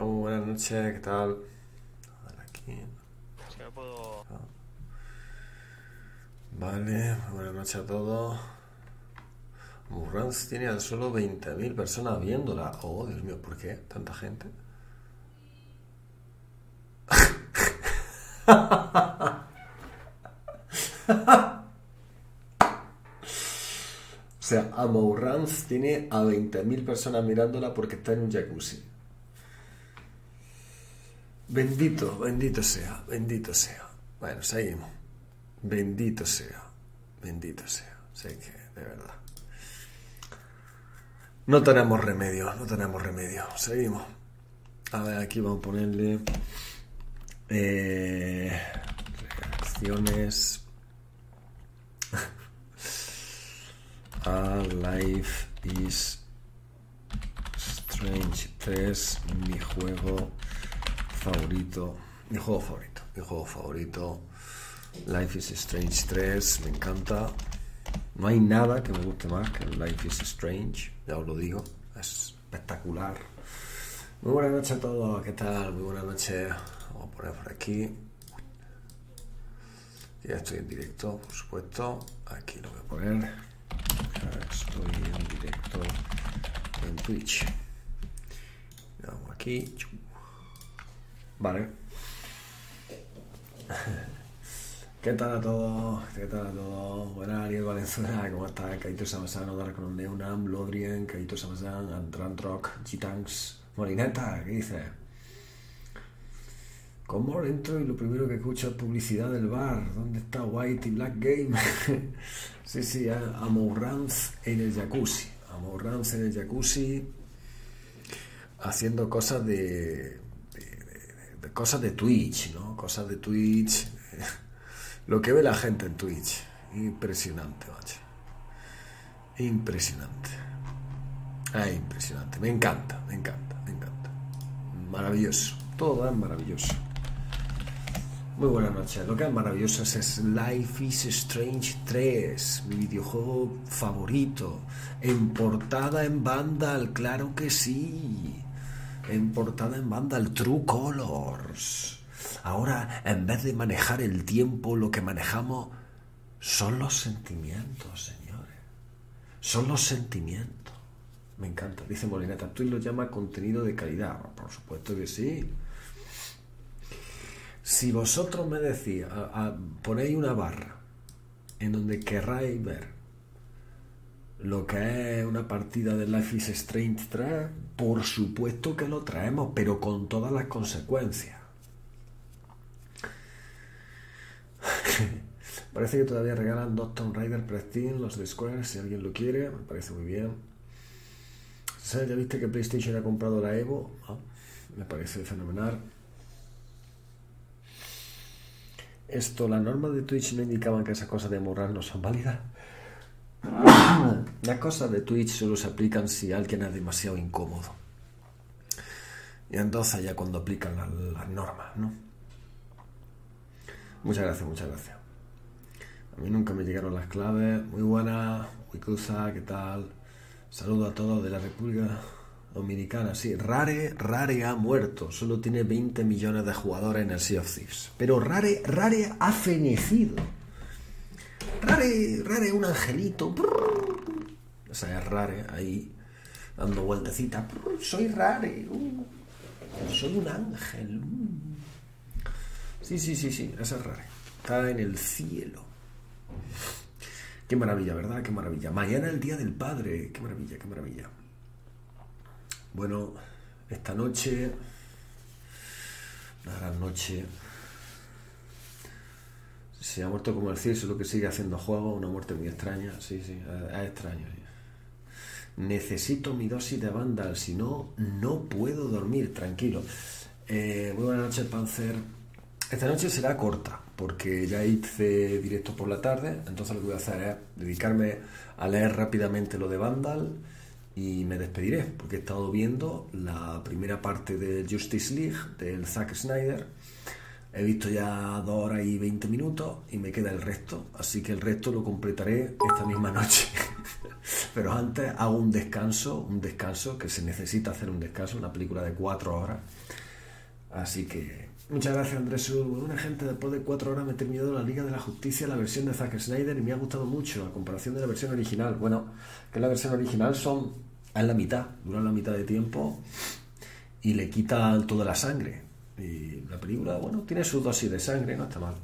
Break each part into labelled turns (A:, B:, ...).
A: Oh, buenas noches, ¿qué tal? A ver aquí.
B: Si no puedo.
A: Vale, buenas noches a todos. Murrans tiene solo 20.000 personas viéndola. Oh, Dios mío, ¿por qué? ¿Tanta gente? O sea, Amourans tiene a 20.000 personas mirándola porque está en un jacuzzi. Bendito, bendito sea, bendito sea. Bueno, seguimos. Bendito sea, bendito sea. Sé que, de verdad. No tenemos remedio, no tenemos remedio. Seguimos. A ver, aquí vamos a ponerle eh, reacciones a Life is Strange 3, mi juego favorito. Mi juego favorito, mi juego favorito. Life is Strange 3, me encanta. No hay nada que me guste más que Life is Strange, ya os lo digo, es espectacular. Muy buenas noches a todos, ¿qué tal? Muy buenas noches. Vamos a poner por aquí. Ya estoy en directo, por supuesto. Aquí lo voy a poner. Estoy en directo en Twitch. Vamos aquí. Vale. ¿Qué tal a todos? ¿Qué tal a todos? Buenas, Ariel Valenzuela, ¿cómo estás? Kaito Samasano, Darkon Neunam, Lodrien, Kaito Samasan, Antrantrock, G-Tanks, Molineta, ¿qué dices? ¿Cómo entro y lo primero que escucho es publicidad del bar? ¿Dónde está White y Black Game? sí, sí, Amourans en el jacuzzi. Amourans en el jacuzzi haciendo cosas de cosas de Twitch, ¿no? Cosas de Twitch. Lo que ve la gente en Twitch. Impresionante, macho. Impresionante. Ah, impresionante. Me encanta, me encanta, me encanta. Maravilloso. Todo es maravilloso. Muy buenas noches. Lo que es maravilloso es Life is Strange 3, mi videojuego favorito. En portada en Vandal, claro que sí. En portada en Vandal, True Colors. Ahora, en vez de manejar el tiempo, lo que manejamos son los sentimientos, señores. Son los sentimientos. Me encanta. Dice Molineta, tú lo llama contenido de calidad. Por supuesto que sí. Si vosotros me decís, a- a- ponéis una barra en donde querráis ver lo que es una partida de Life is Strange 3, por supuesto que lo traemos, pero con todas las consecuencias. Parece que todavía regalan dos Tomb Raider Prestige, los de Square, si alguien lo quiere, me parece muy bien. ¿Sabes? ¿Ya viste que PlayStation ha comprado la Evo? Ah, me parece fenomenal. Esto, las normas de Twitch no indicaban que esas cosas de morrar no son válidas. Las cosas de Twitch solo se aplican si alguien es demasiado incómodo. Y entonces ya cuando aplican las, las normas, ¿no? Muchas gracias, muchas gracias. A mí nunca me llegaron las claves. Muy buenas, Wikusa, ¿qué tal? Saludo a todos de la República Dominicana. Sí, Rare, Rare ha muerto. Solo tiene 20 millones de jugadores en el Sea of Thieves. Pero Rare, Rare ha fenecido. Rare, Rare, un angelito. O sea, es Rare ahí dando vueltecitas. Soy Rare. uh, soy un ángel. Sí, sí, sí, sí, ese es Rare. Está en el cielo. Qué maravilla, ¿verdad? Qué maravilla. Mañana el Día del Padre. Qué maravilla, qué maravilla. Bueno, esta noche, una gran noche. Se ha muerto como el cielo, solo que sigue haciendo juegos, una muerte muy extraña. Sí, sí, es, extraño. Necesito mi dosis de Vandal, si no, no puedo dormir, tranquilo. Eh, muy buenas noches, Panzer. Esta noche será corta, porque ya hice directo por la tarde, entonces lo que voy a hacer es dedicarme a leer rápidamente lo de Vandal y me despediré, porque he estado viendo la primera parte de Justice League del Zack Snyder. He visto ya dos horas y 20 minutos y me queda el resto, así que el resto lo completaré esta misma noche. Pero antes hago un descanso, un descanso que se necesita hacer un descanso, una película de cuatro horas. Así que muchas gracias Andrés. Una gente después de cuatro horas me he terminado la Liga de la Justicia, la versión de Zack Snyder y me ha gustado mucho a comparación de la versión original. Bueno, que la versión original son es la mitad, duran la mitad de tiempo y le quita toda la sangre. Y la película, bueno, tiene su dosis de sangre, no está mal.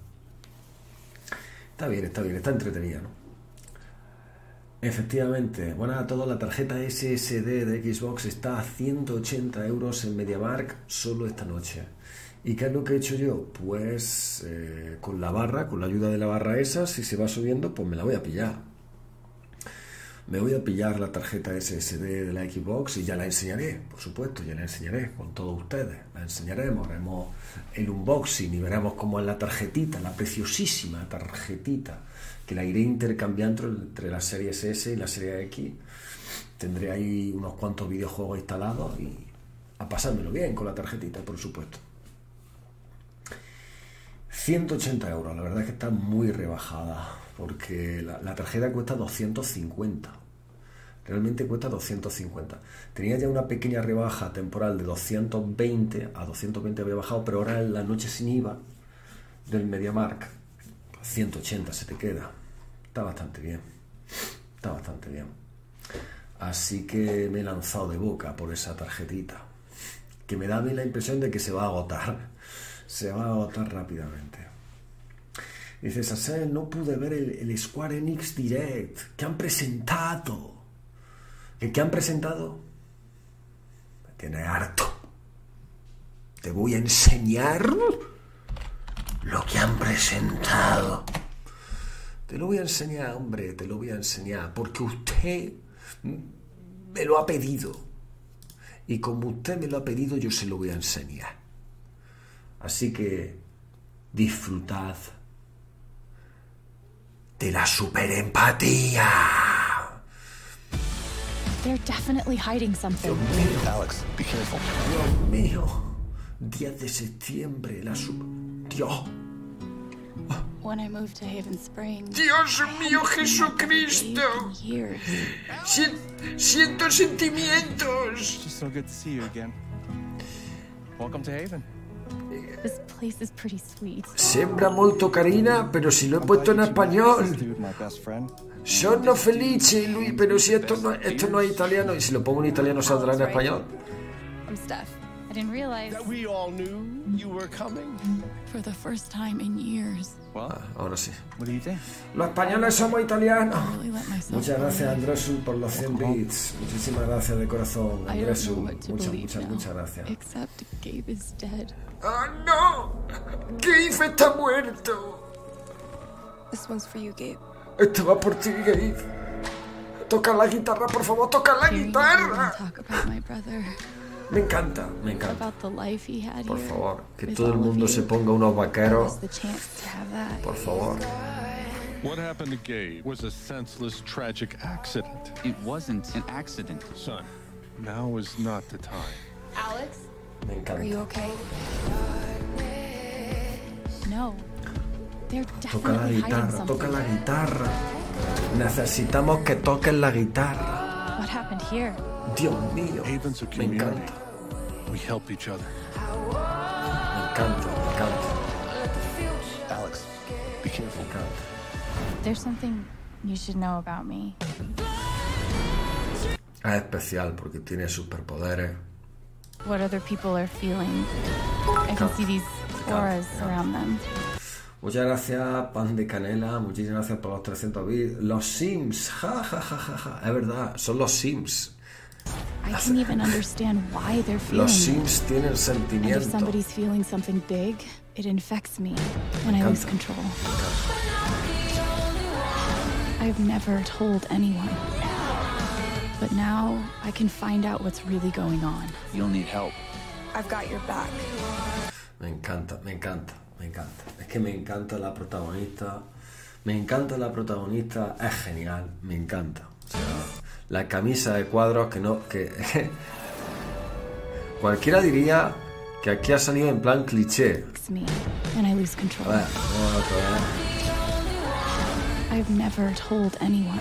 A: Está bien, está bien, está entretenida, ¿no? Efectivamente, bueno, a todos la tarjeta SSD de Xbox está a 180 euros en MediaMark solo esta noche. ¿Y qué es lo que he hecho yo? Pues eh, con la barra, con la ayuda de la barra esa, si se va subiendo, pues me la voy a pillar. Me voy a pillar la tarjeta SSD de la Xbox y ya la enseñaré, por supuesto, ya la enseñaré con todos ustedes. La enseñaremos, haremos el unboxing y veremos cómo es la tarjetita, la preciosísima tarjetita que la iré intercambiando entre la serie S y la serie X. Tendré ahí unos cuantos videojuegos instalados y a pasármelo bien con la tarjetita, por supuesto. 180 euros, la verdad es que está muy rebajada, porque la, tarjeta cuesta 250. Realmente cuesta 250. Tenía ya una pequeña rebaja temporal de 220 a 220 había bajado, pero ahora en la noche sin IVA del MediaMark 180 se te queda. Está bastante bien. Está bastante bien. Así que me he lanzado de boca por esa tarjetita. Que me da a mí la impresión de que se va a agotar. Se va a agotar rápidamente. Dices, Sasser, no pude ver el, Square Enix Direct. ¿Qué han presentado? ¿Qué, ¿Qué han presentado? Me tiene harto. Te voy a enseñar lo que han presentado. Te lo voy a enseñar, hombre, te lo voy a enseñar, porque usted me lo ha pedido. Y como usted me lo ha pedido, yo se lo voy a enseñar. Así que disfrutad de la superempatía.
C: They're definitely hiding something.
D: Alex, be careful.
A: Dios mío, 10 de septiembre, la super... Dios.
C: When I moved to Haven Springs,
A: Dios mío, Jesucristo. Sien- siento sentimientos.
D: Just so good to see you again. Welcome to Haven.
A: Sembra molto carina, pero si lo he puesto
D: best friend.
A: Sono felice, Luis, pero si esto no, esto no es italiano, y si lo pongo en italiano saldrá en español.
C: I'm Steph. I didn't realize
E: That we all knew you were coming.
C: For the first time in years.
D: Well,
A: Ahora sí.
D: what do you think?
A: Los españoles somos italianos. Muchas gracias. Andresu, por los 100 bits. Muchísimas gracias de corazón, Andresu. Muchas, muchas, muchas gracias.
C: Except Gabe is dead.
A: ¡Ah, no! Gabe está muerto.
F: This one's for you, Gabe.
A: Esto va por ti, Gabe. Toca la guitarra, por favor, toca la guitarra. Me encanta, me encanta.
C: about the life he had
A: Por favor, que todo el mundo se ponga unos vaqueros.
C: lost the chance to have that.
A: Por favor.
E: What happened to Gabe was a senseless, tragic accident.
G: It wasn't an accident.
E: Son, now is not the time.
F: Alex,
A: Me
F: are you
A: encanta.
F: okay?
C: No. They're
A: Toca la guitarra, toca la guitarra. Necesitamos que toques la guitarra.
C: What happened here?
A: Dios mío. Me
E: community.
A: encanta,
E: We help each other.
A: me encanta, me encanta,
D: Alex, be careful.
A: me encanta.
C: There's something you should know about me.
A: Es especial porque tiene superpoderes.
C: What other people are feeling. I can see these auras around them.
A: Muchas gracias, Pan de Canela. Muchísimas gracias por los 300 bits. Los Sims, ja, ja, ja, ja, ja. Es verdad, son los Sims.
C: I can't even understand why they're feeling
A: Los
C: it.
A: Sims tienen
C: And if somebody's feeling something big, it infects me when I lose control. I've never told anyone. But now I can find out what's really going on.
G: You'll need help.
F: I've got your back.
A: Me encanta, me encanta, me encanta. Es que me encanta la protagonista. Me encanta la protagonista, es genial, me encanta. O sea, la camisa de cuadros que no. que Cualquiera diría que aquí ha salido en plan cliché. A ver.
C: I've never told anyone.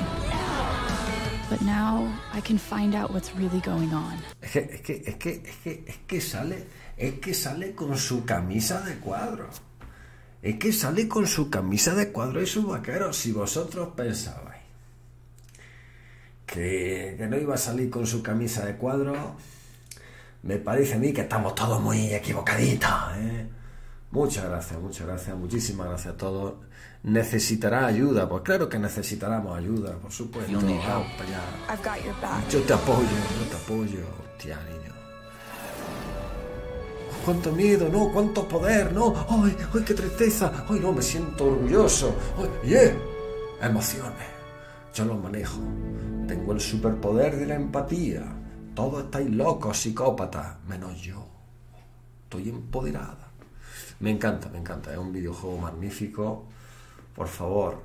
C: But now I can find out what's really going on.
A: Es que, es que, es que, es que, es que sale, es que sale con su camisa de cuadro. Es que sale con su camisa de cuadro y su vaquero. Si vosotros pensabais que, que no iba a salir con su camisa de cuadro, me parece a mí que estamos todos muy equivocaditos. ¿eh? Muchas gracias, muchas gracias, muchísimas gracias a todos. ¿Necesitará ayuda? Pues claro que necesitaremos ayuda, por supuesto. Yo te apoyo, yo te apoyo, tía niño. Cuánto miedo, no, cuánto poder, no, ay, ay, qué tristeza, ay, no, me siento orgulloso, ay, yeah. emociones, yo los manejo, tengo el superpoder de la empatía, todos estáis locos, psicópatas, menos yo, estoy empoderada. Me encanta, me encanta, es un videojuego magnífico, por favor,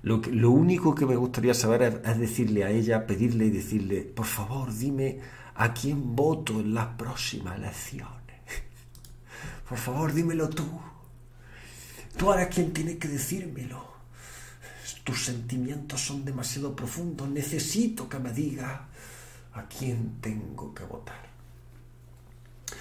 A: lo, único que me gustaría saber es, es decirle a ella, pedirle y decirle, por favor, dime a quién voto en las próximas elecciones. Por favor, dímelo tú. Tú eres quien tiene que decírmelo. Tus sentimientos son demasiado profundos. Necesito que me digas a quién tengo que votar.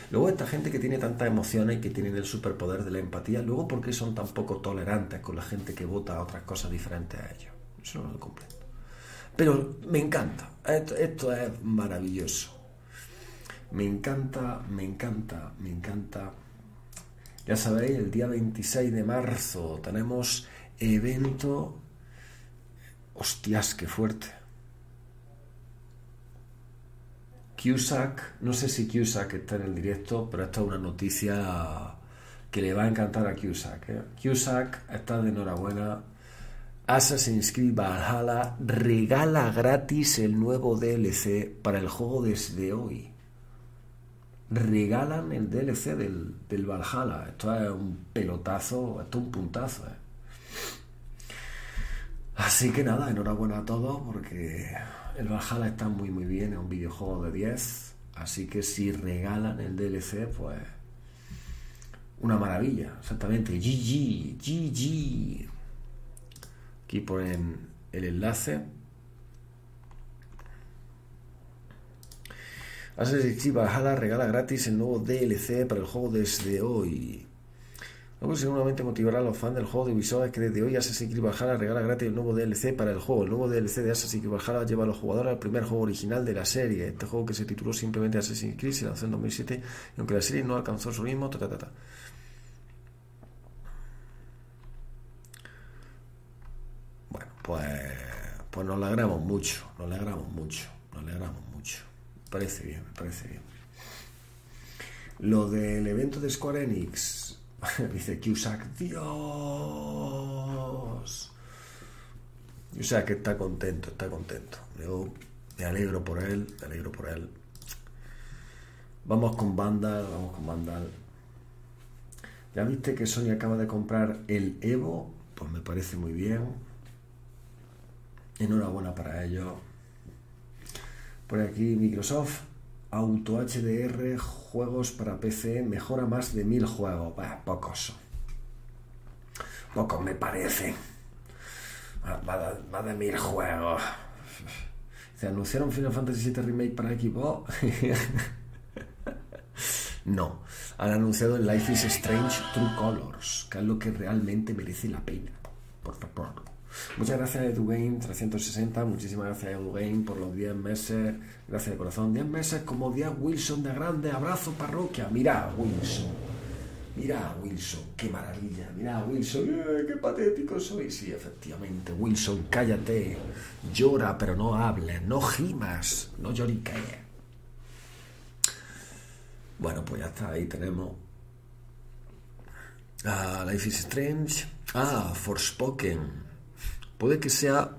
A: Luego esta gente que tiene tantas emociones y que tienen el superpoder de la empatía, luego ¿por qué son tan poco tolerantes con la gente que vota a otras cosas diferentes a ellos? Eso no lo comprendo. Pero me encanta, esto, esto es maravilloso. Me encanta, me encanta, me encanta. Ya sabéis, el día 26 de marzo tenemos evento... Hostias, qué fuerte. Cusack, no sé si Cusack está en el directo, pero esta es una noticia que le va a encantar a Cusack. ¿eh? Cusack está de enhorabuena. Assassin's Creed Valhalla regala gratis el nuevo DLC para el juego desde hoy. Regalan el DLC del, del Valhalla. Esto es un pelotazo, esto es un puntazo. ¿eh? Así que nada, enhorabuena a todos porque el Valhalla está muy muy bien, es un videojuego de 10, así que si regalan el DLC, pues una maravilla, exactamente, GG, GG. Aquí ponen el enlace. Assassin's Creed Valhalla regala gratis el nuevo DLC para el juego desde hoy. Algo seguramente motivará a los fans del juego de Ubisoft que desde hoy Assassin's Creed Valhalla regala gratis el nuevo DLC para el juego. El nuevo DLC de Assassin's Creed Valhalla lleva a los jugadores al primer juego original de la serie. Este juego que se tituló simplemente Assassin's Creed se lanzó en 2007 y aunque la serie no alcanzó su ritmo, ta, ta. Bueno, pues, pues nos alegramos mucho, nos alegramos mucho, nos alegramos mucho. Me parece bien, me parece bien. Lo del evento de Square Enix, dice Cusack, Dios. Cusack está contento, está contento. Yo me alegro por él, me alegro por él. Vamos con Vandal, vamos con Vandal. ¿Ya viste que Sony acaba de comprar el Evo? Pues me parece muy bien. Enhorabuena para ello. Por aquí Microsoft, Auto HDR, juegos para PC, mejora más de mil juegos. Pocos. Pocos me parece. Más de, más de mil juegos. Se anunciaron Final Fantasy VII Remake para Xbox. no. Han anunciado Life is Strange True Colors, que es lo que realmente merece la pena. Por favor. Muchas gracias a EduGame360, muchísimas gracias EduGame por los 10 meses, gracias de corazón, 10 meses como 10 Wilson de grande, abrazo parroquia, mira Wilson, mira Wilson, qué maravilla, mira Wilson, ¡eh, qué patético soy, sí, efectivamente, Wilson, cállate, llora pero no hables, no gimas, no lloriquees. Bueno, pues ya está, ahí tenemos Life is Strange, ah, Forspoken, puede que sea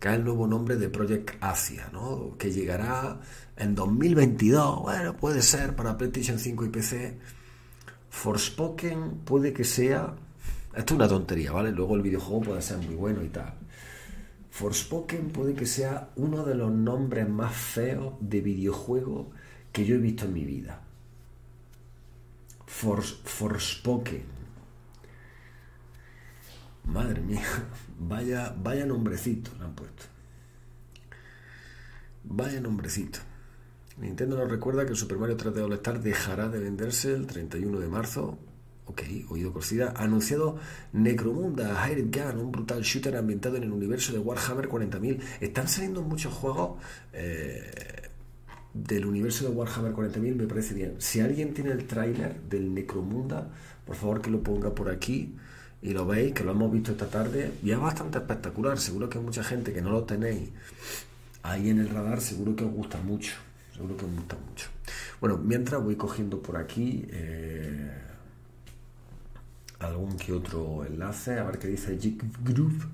A: que el nuevo nombre de Project Asia, ¿no? Que llegará en 2022. Bueno, puede ser para PlayStation 5 y PC. Forspoken puede que sea. Esto es una tontería, ¿vale? Luego el videojuego puede ser muy bueno y tal. Forspoken puede que sea uno de los nombres más feos de videojuego que yo he visto en mi vida. Fors, Forspoken. Madre mía, vaya, vaya nombrecito le han puesto. Vaya nombrecito. Nintendo nos recuerda que Super Mario 3D All Star dejará de venderse el 31 de marzo. Ok, oído cocida. Anunciado Necromunda, Hired Gun, un brutal shooter ambientado en el universo de Warhammer 40.000. Están saliendo muchos juegos eh, del universo de Warhammer 40.000, me parece bien. Si alguien tiene el tráiler del Necromunda, por favor que lo ponga por aquí y lo veis, que lo hemos visto esta tarde. Y es bastante espectacular. Seguro que mucha gente que no lo tenéis ahí en el radar, seguro que os gusta mucho. Seguro que os gusta mucho. Bueno, mientras voy cogiendo por aquí eh, algún que otro enlace, a ver qué dice Jig Group.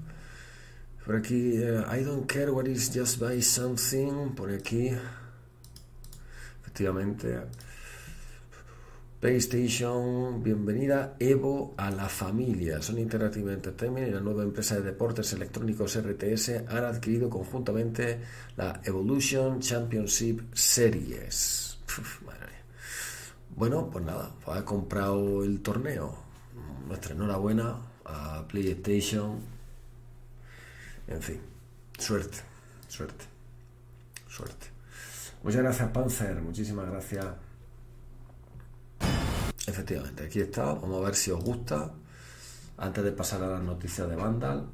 A: Por aquí, eh, I don't care what is just buy something. Por aquí, efectivamente. PlayStation, bienvenida Evo a la familia. Sony Interactive Entertainment y la nueva empresa de deportes electrónicos RTS han adquirido conjuntamente la Evolution Championship Series. Madre mía. Bueno, pues nada, pues ha comprado el torneo. Nuestra enhorabuena a PlayStation. En fin, suerte, suerte, suerte. Muchas gracias, Panzer. Muchísimas gracias. Efectivamente, aquí está. Vamos a ver si os gusta. Antes de pasar a las noticias de Vandal.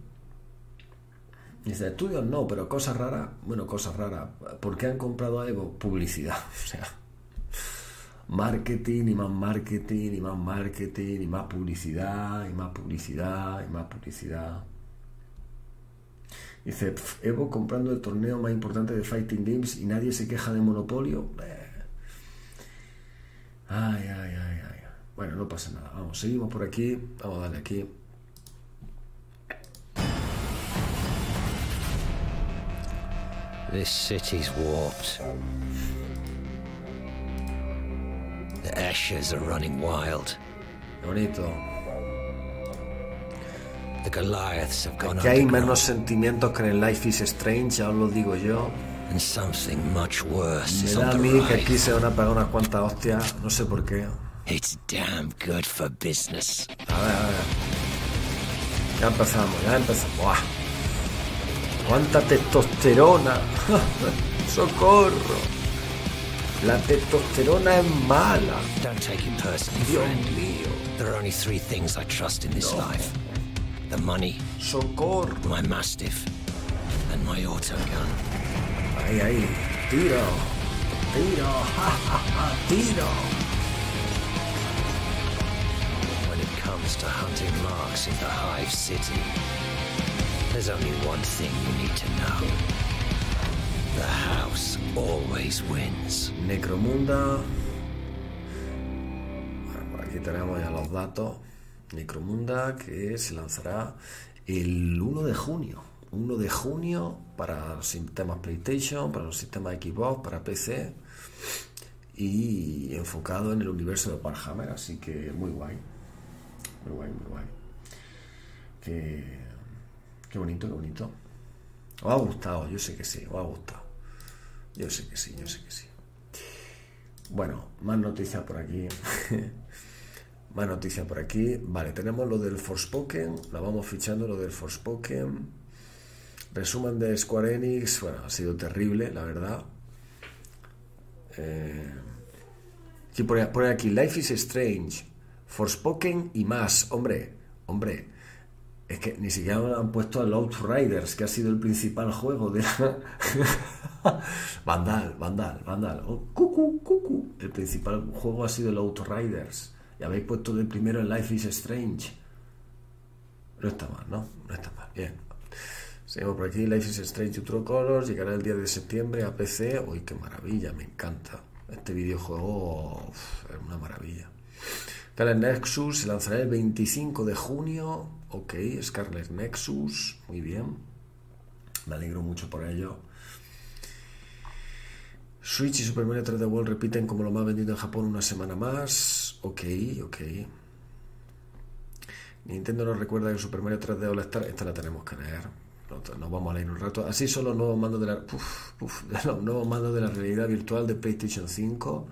A: Dice, estudios no, pero cosas raras. Bueno, cosas raras. ¿Por qué han comprado a Evo? Publicidad. O sea, marketing y más marketing y más marketing y más publicidad y más publicidad y más publicidad. Dice, "Pf, Evo comprando el torneo más importante de Fighting Games y nadie se queja de monopolio. Ay, ay, ay, ay. Bueno, no pasa nada. Vamos, seguimos por aquí. Vamos a darle aquí.
H: This city's warped. The Esches are running wild.
A: Bonito.
H: The Goliaths have gone
A: Que hay menos sentimientos que en el Life is Strange, ya os lo digo yo.
H: And something much worse
A: Me da a mí que aquí se van a pegar unas cuantas hostias, no sé por qué.
H: It's damn good for business.
A: A ver, a ver. Ya empezamos, ya empezamos. ¡Buah! ¡Cuánta testosterona! ¡Socorro! La testosterona es mala.
H: Don't take it personally,
A: Dios
H: friend.
A: mío.
H: There are only three things I trust in this
A: No.
H: life. The money,
A: ¡Socorro!
H: my mastiff, and my autogun.
A: Ahí, ahí. Tiro. Tiro. Ja, ja, ja. Tiro.
H: There's only one thing you need to know. The house always wins.
A: Necromunda. Bueno, por aquí tenemos ya los datos. Necromunda que se lanzará el 1 de junio. 1 de junio para los sistemas PlayStation, para los sistemas Xbox, para PC y enfocado en el universo de Warhammer, así que muy guay. Muy guay, muy guay. Qué, bonito, qué bonito. Os ha gustado, yo sé que sí, os ha gustado. Yo sé que sí, yo sé que sí. Bueno, más noticias por aquí. más noticias por aquí. Vale, tenemos lo del Forspoken. La vamos fichando, lo del Forspoken. Resumen de Square Enix. Bueno, ha sido terrible, la verdad. Eh, pone aquí Life is Strange, Forspoken y más. Hombre, hombre. Es que ni siquiera han puesto el Outriders, que ha sido el principal juego de la... Vandal, Vandal, Vandal. Oh, cucu, cucu. El principal juego ha sido el Outriders. Y habéis puesto de primero el Life is Strange. No está mal, ¿no? No está mal. Bien. Seguimos por aquí. Life is Strange True Colors. Llegará el día de septiembre a PC. Uy, qué maravilla, me encanta. Este videojuego es una maravilla. Scarlet Nexus se lanzará el 25 de junio. Ok, Scarlet Nexus. Muy bien. Me alegro mucho por ello. Switch y Super Mario 3D World repiten como lo más vendido en Japón una semana más. Ok, ok. Nintendo nos recuerda que Super Mario 3D All Star, esta la tenemos que leer. No- Nos vamos a leer un rato. Así son los nuevos mandos de la, los nuevos mandos de la realidad virtual de PlayStation 5.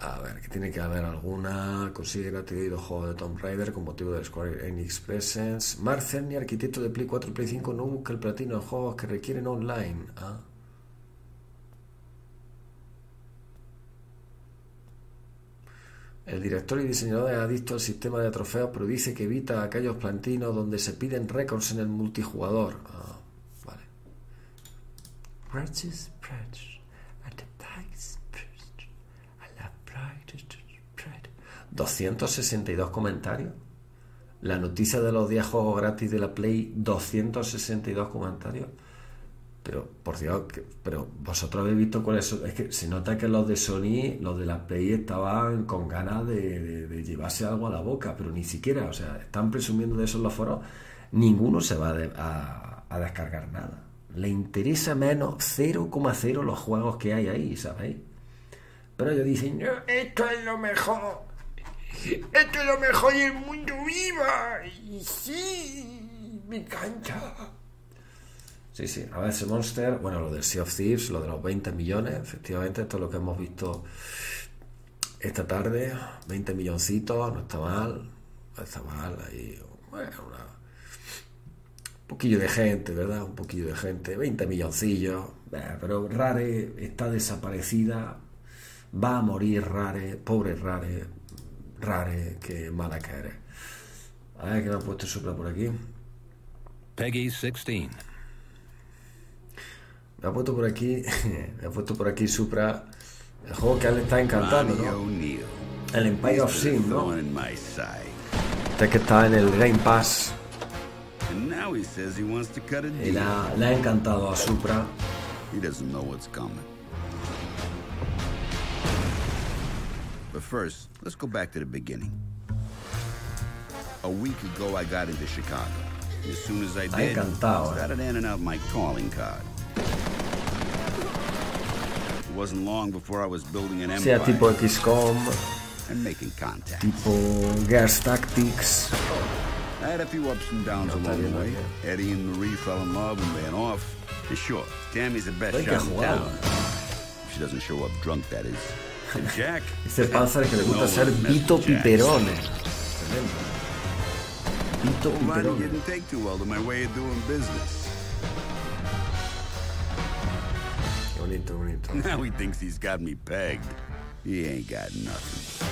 A: A ver, que tiene que haber alguna. Consigue gratis dos juegos de Tomb Raider con motivo de Square Enix Presents. Mark Cerny, arquitecto de Play 4 y Play 5, no busca el platino en juegos que requieren online. Ah. El director y diseñador es adicto al sistema de trofeos, pero dice que evita aquellos platinos donde se piden récords en el multijugador. Ah, vale. 262 comentarios. La noticia de los 10 juegos gratis de la Play, 262 comentarios. Pero, por Dios, pero vosotros habéis visto cuáles son. Es que se nota que los de Sony, los de la Play, estaban con ganas de, de- llevarse algo a la boca, pero ni siquiera, o sea, están presumiendo de eso en los foros. Ninguno se va a, a- descargar nada. Le interesa menos 0,0 los juegos que hay ahí, ¿sabéis? Pero ellos dicen, "No, esto es lo mejor. Esto es lo mejor y el mundo viva. Y sí, me encanta. Sí, sí, a ver, ese Monster, bueno, lo del Sea of Thieves, lo de los 20 millones, efectivamente, esto es lo que hemos visto esta tarde, 20 milloncitos, no está mal, no está mal, ahí, bueno, un poquillo de gente, ¿verdad? Un poquillo de gente, 20 milloncillos, pero Rare está desaparecida, va a morir Rare, pobre Rare, Rare, que mala que eres. A ver, que me ha puesto Supra por aquí.
I: Peggy 16.
A: Me ha puesto por aquí, me ha puesto por aquí Supra, el juego que a él le está encantando, ¿no? El Empire of Sin, ¿no? Este que está en el Game Pass
J: And now he says he wants to cut a
A: y le ha, le ha encantado a Supra.
J: He doesn't know what's coming. But first, let's go back to the beginning. A week ago, I got into Chicago. As soon as I did,
A: encantado, eh.
J: started handing out my calling card. It wasn't long before I was building an empire
A: tipo XCOM,
J: and making contact.
A: tipo Gas Tactics.
J: I had a few ups and downs
A: No,
J: along the way. Eddie and Marie fell in love and ran off. And sure, Tammy's the best shot in town. She doesn't show up drunk, that is. Jack?
A: Panzer que le gusta
J: No
A: ser
J: one messes
A: Vito. Piperone. Vito Piperone.
J: didn't take too well to my way of doing business.
A: Qué bonito, bonito.
J: Now he thinks he's got me pegged. He ain't got nothing.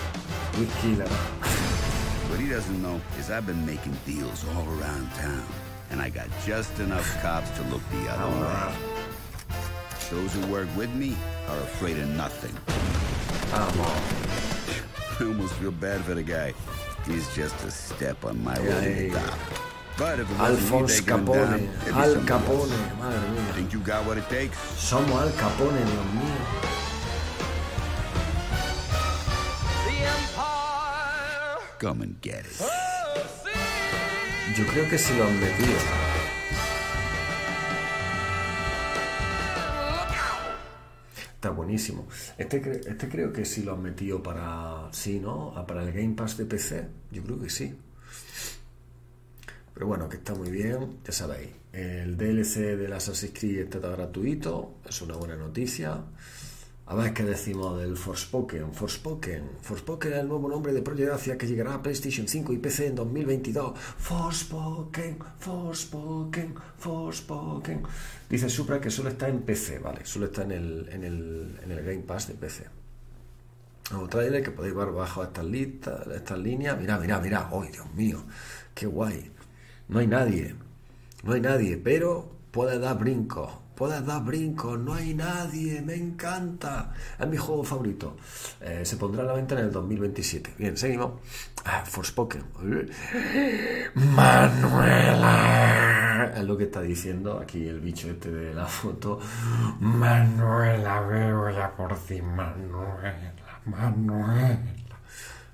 J: What he doesn't know is I've been making deals all around town. And I got just enough cops to look the other ah. way. Those who work with me are afraid of nothing.
A: Vamos.
J: I almost feel bad for the guy. He's just a step on my way to
A: Ay.
J: the top. But if it wasn't me
A: Alphonse
J: taking him
A: Capone.
J: down, it'd be
A: Al
J: somebody
A: Capone.
J: else.
A: Madre mía.
J: Think you got what it takes?
A: Somos Al Capone, Dios mío.
J: Come and get it.
A: Yo creo que sí lo han metido. Está buenísimo. Este, este creo que sí lo han metido para. Sí, ¿no? Ah, Para el Game Pass de PC. Yo creo que sí. Pero bueno, que está muy bien. Ya sabéis. El DLC del Assassin's Creed está gratuito. Es una buena noticia. A ver qué decimos del Forspoken. Forspoken. Forspoken es el nuevo nombre de Project que llegará a PlayStation 5 y PC en 2022. Forspoken, Forspoken, Forspoken. Dice Supra que solo está en PC, vale. Solo está en el, en el, en el Game Pass de PC. Nuevo trailer que podéis ver bajo estas listas, estas líneas. Mira, mira, mira. ¡Ay, Dios mío! ¡Qué guay! No hay nadie. No hay nadie, pero puedes dar brincos. Puedes dar brincos. No hay nadie. Me encanta. Es mi juego favorito. Eh, se pondrá a la venta en el 2027. Bien, seguimos. Ah, Forspoken. Manuela. Es lo que está diciendo aquí el bicho este de la foto. Manuela, veo ya por ti, Manuela. Manuela.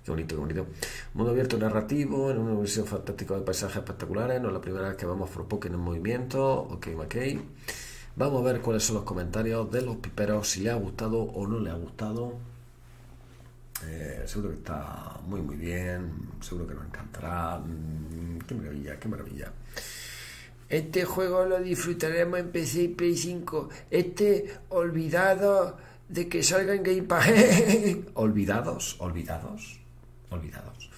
A: Qué bonito, qué bonito. Mundo abierto narrativo, en una versión fantástica de paisajes espectaculares. No es la primera vez que vemos Forspoken en movimiento. Ok, ok. Vamos a ver cuáles son los comentarios de los piperos, si le ha gustado o no le ha gustado. Eh, seguro que está muy, muy bien. Seguro que nos encantará. Mm, qué maravilla, qué maravilla. Este juego lo disfrutaremos en PC y Play 5. Este olvidado de que salga en Game Pass. olvidados, olvidados, olvidados.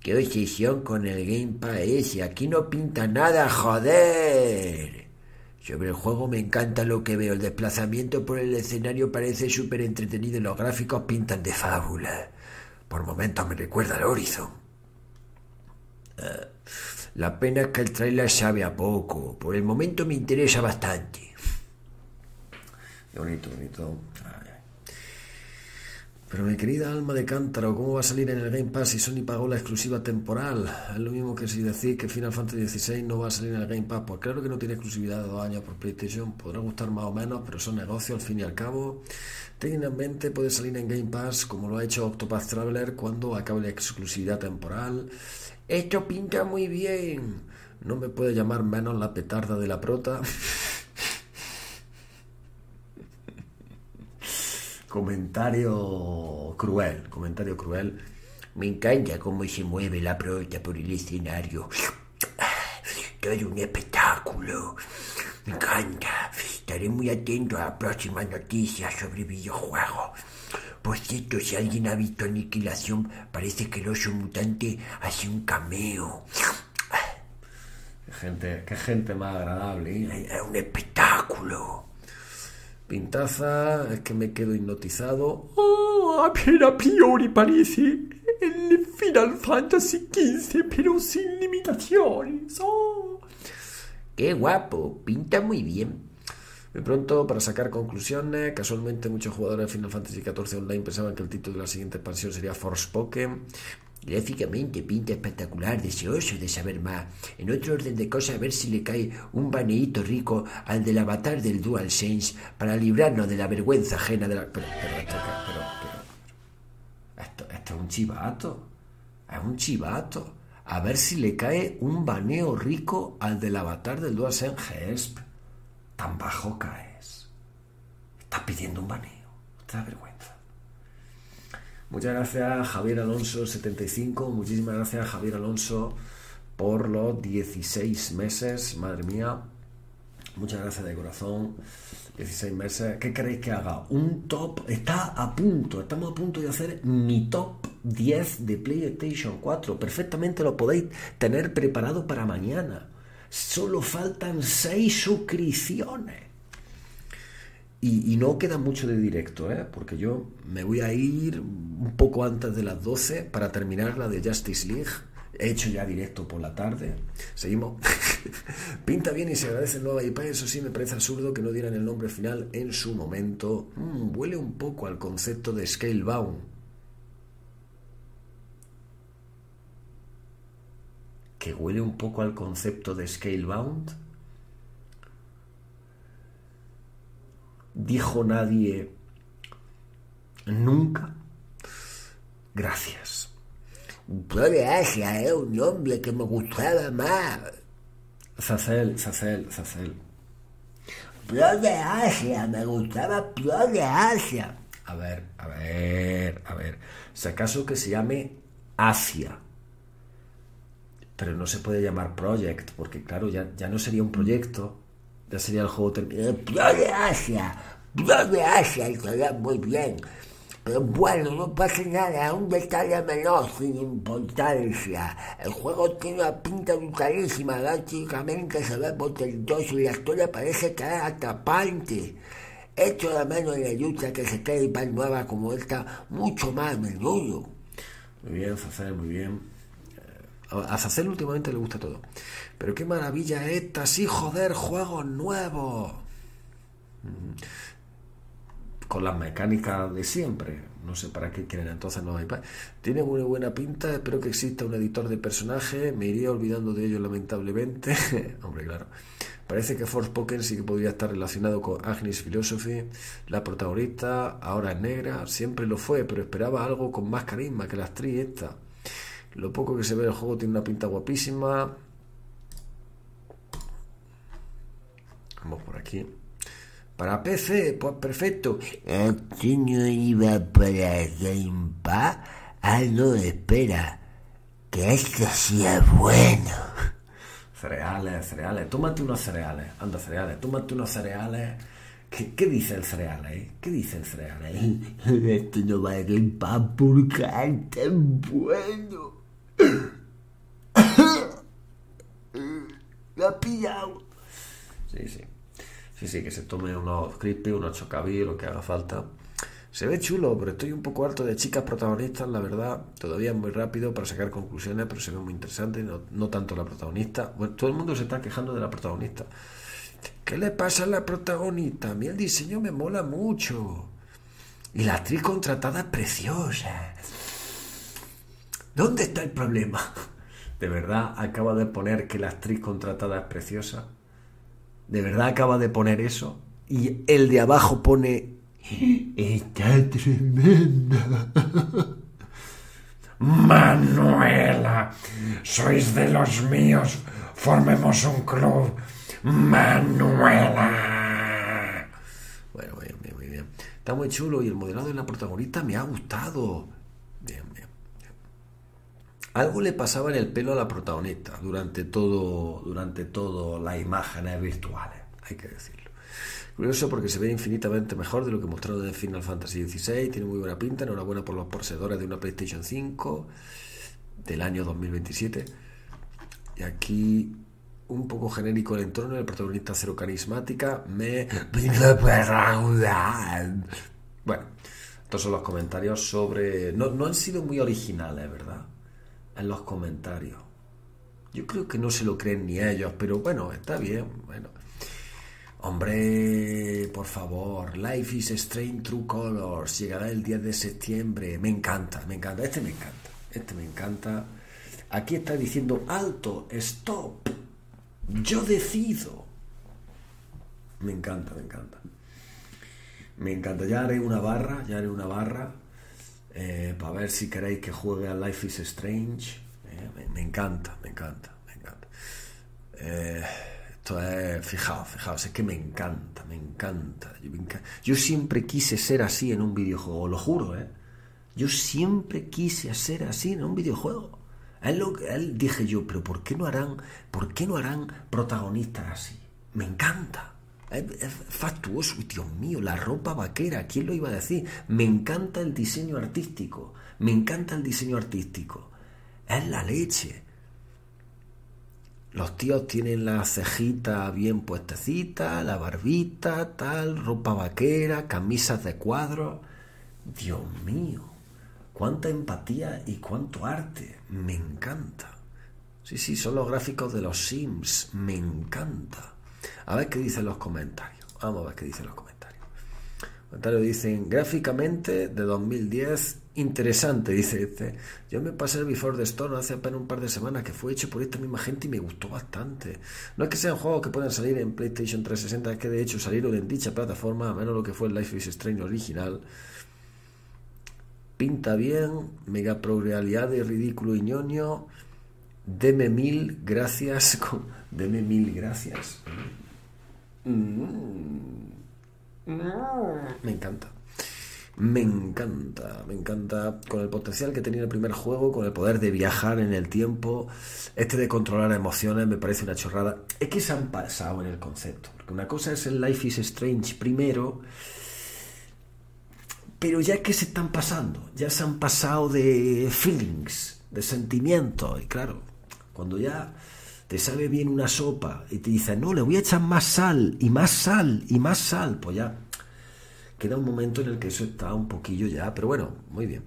A: Qué obsesión con el Game Pass ese. Aquí no pinta nada, joder. Sobre el juego me encanta lo que veo. El desplazamiento por el escenario parece súper entretenido y los gráficos pintan de fábula. Por momentos me recuerda al Horizon. Ah, la pena es que el trailer sabe a poco. Por el momento me interesa bastante. Bonito, bonito. Pero mi querida alma de cántaro, ¿cómo va a salir en el Game Pass si Sony pagó la exclusiva temporal? Es lo mismo que si decís que Final Fantasy XVI no va a salir en el Game Pass. Pues claro que no tiene exclusividad de dos años por PlayStation. Podrá gustar más o menos, pero son negocios al fin y al cabo. Técnicamente puede salir en Game Pass como lo ha hecho Octopath Traveler cuando acabe la exclusividad temporal. Esto pinta muy bien. No me puede llamar menos la petarda de la prota. comentario cruel, comentario cruel. Me encanta cómo se mueve la prota por el escenario. Todo un espectáculo. Me encanta. Estaré muy atento a las próximas noticias sobre videojuegos. Por cierto, si alguien ha visto Aniquilación, parece que el oso mutante hace un cameo. Qué gente, qué gente más agradable. ¿eh? Es un espectáculo. Pintaza, es que me quedo hipnotizado. Oh, apenas priori parece el Final Fantasy XV, pero sin limitaciones. Oh. Qué guapo, pinta muy bien. De pronto, para sacar conclusiones, casualmente muchos jugadores de Final Fantasy XIV Online pensaban que el título de la siguiente expansión sería Forspoken. Gráficamente pinta espectacular, deseoso de saber más. En otro orden de cosas, a ver si le cae un baneíto rico al del avatar del DualSense para librarnos de la vergüenza ajena de la... Pero, pero, esto, pero, pero, esto, esto es un chivato. Es un chivato. A ver si le cae un baneo rico al del avatar del DualSense GESP. Tan bajo caes. Estás pidiendo un baneo. Te vergüenza. Muchas gracias Javier Alonso 75, muchísimas gracias Javier Alonso por los 16 meses, madre mía. Muchas gracias de corazón. 16 meses. ¿Qué queréis que haga? Un top. Está a punto. Estamos a punto de hacer mi top 10 de PlayStation 4. Perfectamente lo podéis tener preparado para mañana. Solo faltan 6 suscripciones. Y, no queda mucho de directo, ¿eh? porque yo me voy a ir un poco antes de las 12 para terminar la de Justice League. He hecho ya directo por la tarde. Seguimos. Pinta bien y se agradece el nuevo IP. Eso sí, me parece absurdo que no dieran el nombre final en su momento. Mm, huele un poco al concepto de Scalebound. Que huele un poco al concepto de Scalebound. Dijo nadie nunca. Gracias.
K: Asia es un nombre que me gustaba más.
A: Zacel, Zacel, Zacel.
K: Pro de Asia, me gustaba Pro de Asia.
A: A ver, a ver, a ver. Si acaso que se llame Asia. Pero no se puede llamar Project, porque claro, ya, ya no sería un proyecto, ya sería el juego terminado.
K: Pro de Asia, Pro de Asia, estaría muy bien. Pero bueno, no pasa nada, un detalle menor sin importancia. El juego tiene una pinta brutalísima, gráficamente se ve portentoso y la historia parece que es atrapante. Echo de menos en la lucha que se quede para nueva como esta mucho más menudo.
A: Muy bien, Zacel, muy bien. A Zacel últimamente le gusta todo. Pero qué maravilla esta, sí, joder, juegos nuevos. Con las mecánicas de siempre. No sé para qué quieren entonces no iPad. Tiene muy buena pinta, espero que exista un editor de personaje. Me iría olvidando de ello lamentablemente. Hombre, claro. Parece que Forspoken sí que podría estar relacionado con Agnes Philosophy. La protagonista ahora es negra, siempre lo fue, pero esperaba algo con más carisma que la actriz esta. Lo poco que se ve del juego tiene una pinta guapísima. Vamos por aquí. Para PC, pues perfecto.
K: Este no iba para Game Pass. Ah, no, espera. Que este sea bueno.
A: Cereales, cereales. Tómate unos cereales. Anda, cereales. Tómate unos cereales. ¿Qué, qué dice el cereal ahí? ¿Qué dice el cereal ahí?
K: Esto no va a ir pan porque es bueno. Lo ha pillado.
A: Sí, sí. Sí, sí, que se tome unos crispy, unos chocaví, lo que haga falta. Se ve chulo, pero estoy un poco harto de chicas protagonistas, la verdad. Todavía es muy rápido para sacar conclusiones, pero se ve muy interesante. No, no tanto la protagonista. Bueno, todo el mundo se está quejando de la protagonista. ¿Qué le pasa a la protagonista? A mí el diseño me mola mucho. Y la actriz contratada es preciosa. ¿Dónde está el problema? ¿De verdad acaba de poner que la actriz contratada es preciosa? ¿De verdad acaba de poner eso? Y el de abajo pone...
K: Está tremenda.
L: Manuela, sois de los míos. Formemos un club. Manuela.
A: Bueno, muy bien, muy bien. Está muy chulo y el modelado de la protagonista me ha gustado. Algo le pasaba en el pelo a la protagonista durante todo, durante todo las imágenes virtuales, hay que decirlo. Curioso porque se ve infinitamente mejor de lo que mostraron en Final Fantasy XVI, tiene muy buena pinta, enhorabuena por los poseedores de una PlayStation 5 del año 2027. Y aquí un poco genérico el entorno, el protagonista cero carismática, me... Bueno, estos son los comentarios sobre... No, no han sido muy originales, ¿verdad? En los comentarios. Yo creo que no se lo creen ni ellos, pero bueno, está bien, bueno. Hombre, por favor, Life is Strange True Colors llegará el 10 de septiembre. Me encanta, me encanta, este me encanta, este me encanta. Aquí está diciendo alto, stop. Yo decido. Me encanta, me encanta. Me encanta. Ya haré una barra, ya haré una barra eh, para ver si queréis que juegue a Life is Strange. Eh, me, encanta, me encanta, me encanta. Eh, esto es, fijaos, fijaos, es que me encanta, me encanta. Yo, me encanta. Yo siempre quise ser así en un videojuego, lo juro, ¿eh? Yo siempre quise ser así en un videojuego. Él, lo, él dije yo, pero ¿por qué no harán, por qué no harán protagonistas así? Me encanta. Es, es, factuoso, Dios mío, la ropa vaquera, ¿quién lo iba a decir? Me encanta el diseño artístico, me encanta el diseño artístico. Es la leche. Los tíos tienen la cejita bien puestecita, la barbita, tal, ropa vaquera, camisas de cuadros. Dios mío, cuánta empatía y cuánto arte. Me encanta. Sí, sí, son los gráficos de los Sims. Me encanta. A ver qué dicen los comentarios. Vamos a ver qué dicen los comentarios. Comentarios dicen, gráficamente de 2010, interesante, dice este. Yo me pasé el Before the Storm hace apenas un par de semanas que fue hecho por esta misma gente y me gustó bastante. No es que sean juegos que puedan salir en PlayStation 360, es que de hecho salieron en dicha plataforma, a menos lo que fue el Life is Strange original. Pinta bien, mega progrealidad de ridículo y ñoño. Deme mil gracias. Deme mil gracias. Me encanta. Me encanta, me encanta. Con el potencial que tenía el primer juego, con el poder de viajar en el tiempo, este de controlar emociones me parece una chorrada. Es que se han pasado en el concepto. Porque una cosa es el Life is Strange primero, pero ya que se están pasando, ya se han pasado de feelings, de sentimientos, y claro, cuando ya te sabe bien una sopa y te dice, no, le voy a echar más sal, y más sal, y más sal, pues ya queda un momento en el que eso está un poquillo ya, pero bueno, muy bien.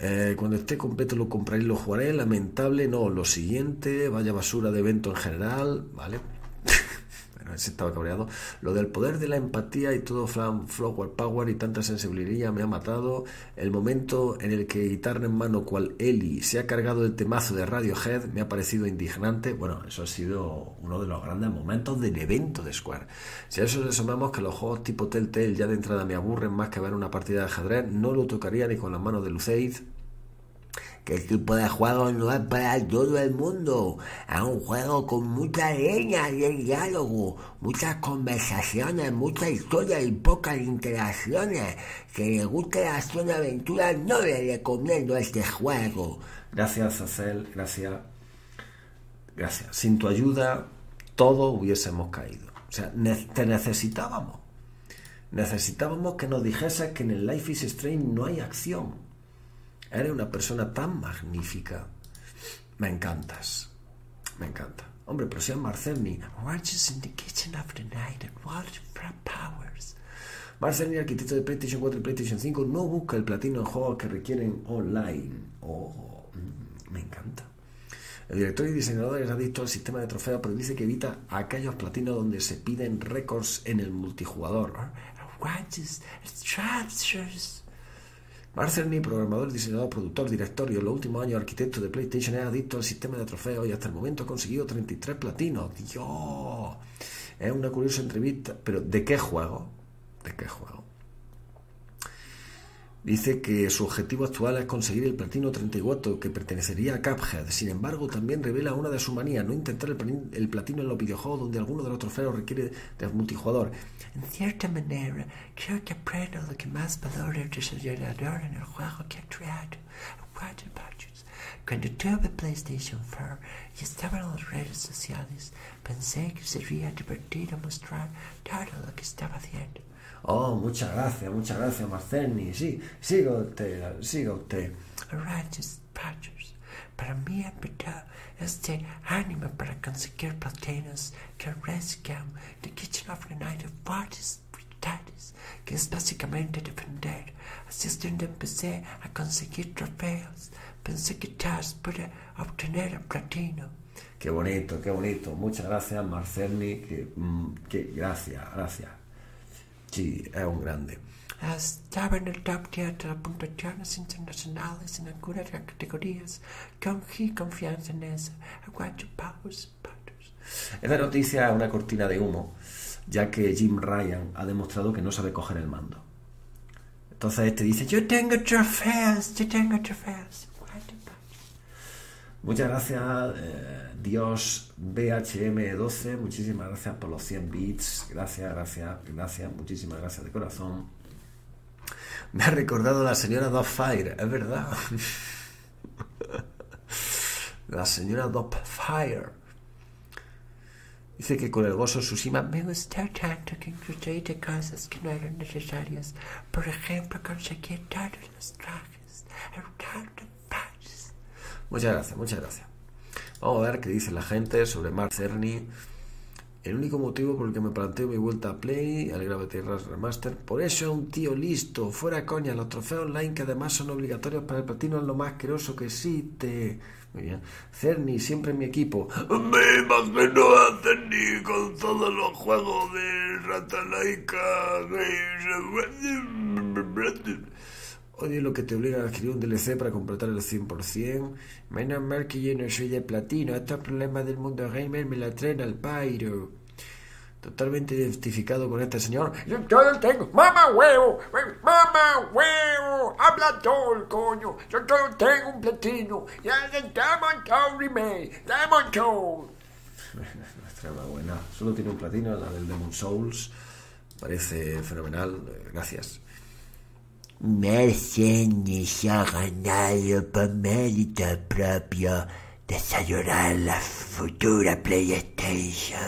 A: Eh, cuando esté completo lo compraré y lo jugaré. Lamentable, no. Lo siguiente, vaya basura de evento en general, ¿vale? ese estaba cabreado. Lo del poder de la empatía y todo flower power y tanta sensibilidad me ha matado. El momento en el que guitarra en mano cual Eli se ha cargado el temazo de Radiohead me ha parecido indignante. Bueno, eso ha sido uno de los grandes momentos del evento de Square. Si a eso le sumamos que los juegos tipo Telltale ya de entrada me aburren más que ver una partida de ajedrez, no lo tocaría ni con las manos de Luceid
K: que el tipo de juego no es para todo el mundo. Es un juego con mucha leña y diálogo, muchas conversaciones, mucha historia y pocas interacciones. Que le guste la acción aventura no le recomiendo este juego.
A: Gracias, Acel, gracias. Gracias. Sin tu ayuda, todos hubiésemos caído. O sea, te necesitábamos. Necesitábamos que nos dijese que en el Life is Strange no hay acción. Eres una persona tan magnífica. Me encantas. Me encanta. Hombre, pero si es Marcerni. Watches in the kitchen of the night and water powers. Marcerni, arquitecto de PlayStation 4 y PlayStation 5, no busca el platino en juegos que requieren online. Oh, me encanta. El director y diseñador es adicto al sistema de trofeos, pero dice que evita aquellos platinos donde se piden récords en el multijugador. Watches, structures. Marcerni, programador, diseñador, productor, director y en los últimos años arquitecto de PlayStation, es adicto al sistema de trofeos y hasta el momento ha conseguido 33 platinos. ¡Dios! Es una curiosa entrevista, pero ¿de qué juego? ¿De qué juego? Dice que su objetivo actual es conseguir el platino 34 que pertenecería a Cuphead. Sin embargo, también revela una de sus manías, no intentar el, platino en los videojuegos donde alguno de los trofeos requiere de multijugador. En cierta manera, creo que aprendo lo que más valora el desarrollador en el juego que ha creado. Patches. Cuando tuve PlayStation 4 y estaba en las redes sociales, pensé que sería divertido mostrar todo lo que estaba haciendo. Oh, muchas gracias, muchas gracias, Marcerni. Sí, siga usted, siga usted. Rayos Patchers. Para mí empezó este ánimo para conseguir platinos que rescam The Kitchen of the Night of Brutales, que es básicamente defender. Así es donde empecé a conseguir trofeos. Pensé que Taz puede obtener el platino. Qué bonito, qué bonito. Muchas gracias, Marcerni. Que, mm, que, gracias, gracias. Sí, es un grande. Estaba en el top 10 de las puntuaciones internacionales en algunas categorías. Cogí confianza en eso. Aguanto pagos, patos. Esta noticia es una cortina de humo, ya que Jim Ryan ha demostrado que no sabe coger el mando. Entonces este dice, yo tengo trofeos, yo tengo trofeos. Muchas gracias, eh, Dios BHM12. Muchísimas gracias por los 100 bits. Gracias, gracias, gracias. Muchísimas gracias de corazón. Me ha recordado la señora Dogfire, es verdad. la señora Dogfire. Dice que con el gozo Tsushima me gustó tanto que incluso hice cosas que no eran necesarias. Por ejemplo, conseguir todos los trajes. Muchas gracias, muchas gracias. Vamos a ver qué dice la gente sobre Mark Cerny. El único motivo por el que me planteo mi vuelta a Play, al Gravity Rush Remaster, por eso es un tío listo, fuera coña, los trofeos online que además son obligatorios para el platino es lo más asqueroso que existe. Muy bien. Cerny, siempre en mi equipo. Me imagino a Cerny con todos los juegos de Rata Laika. Odio lo que te obliga a adquirir un DLC para completar el 100%. Menos mal que yo no soy de platino. Estos problemas del mundo gamer me la traen al pairo. Totalmente identificado con este señor. Yo, lo tengo. ¡Mamá huevo! ¡Mamá huevo! ¡Habla todo el coño! Yo solo tengo un platino. ¡Ya el Demon Soul Remake! ¡Demon Soul! Nuestra buena. Solo tiene un platino, la del Demon Souls. Parece fenomenal. Gracias.
K: Mercedes ha ganado por mérito propio desarrollar la futura PlayStation.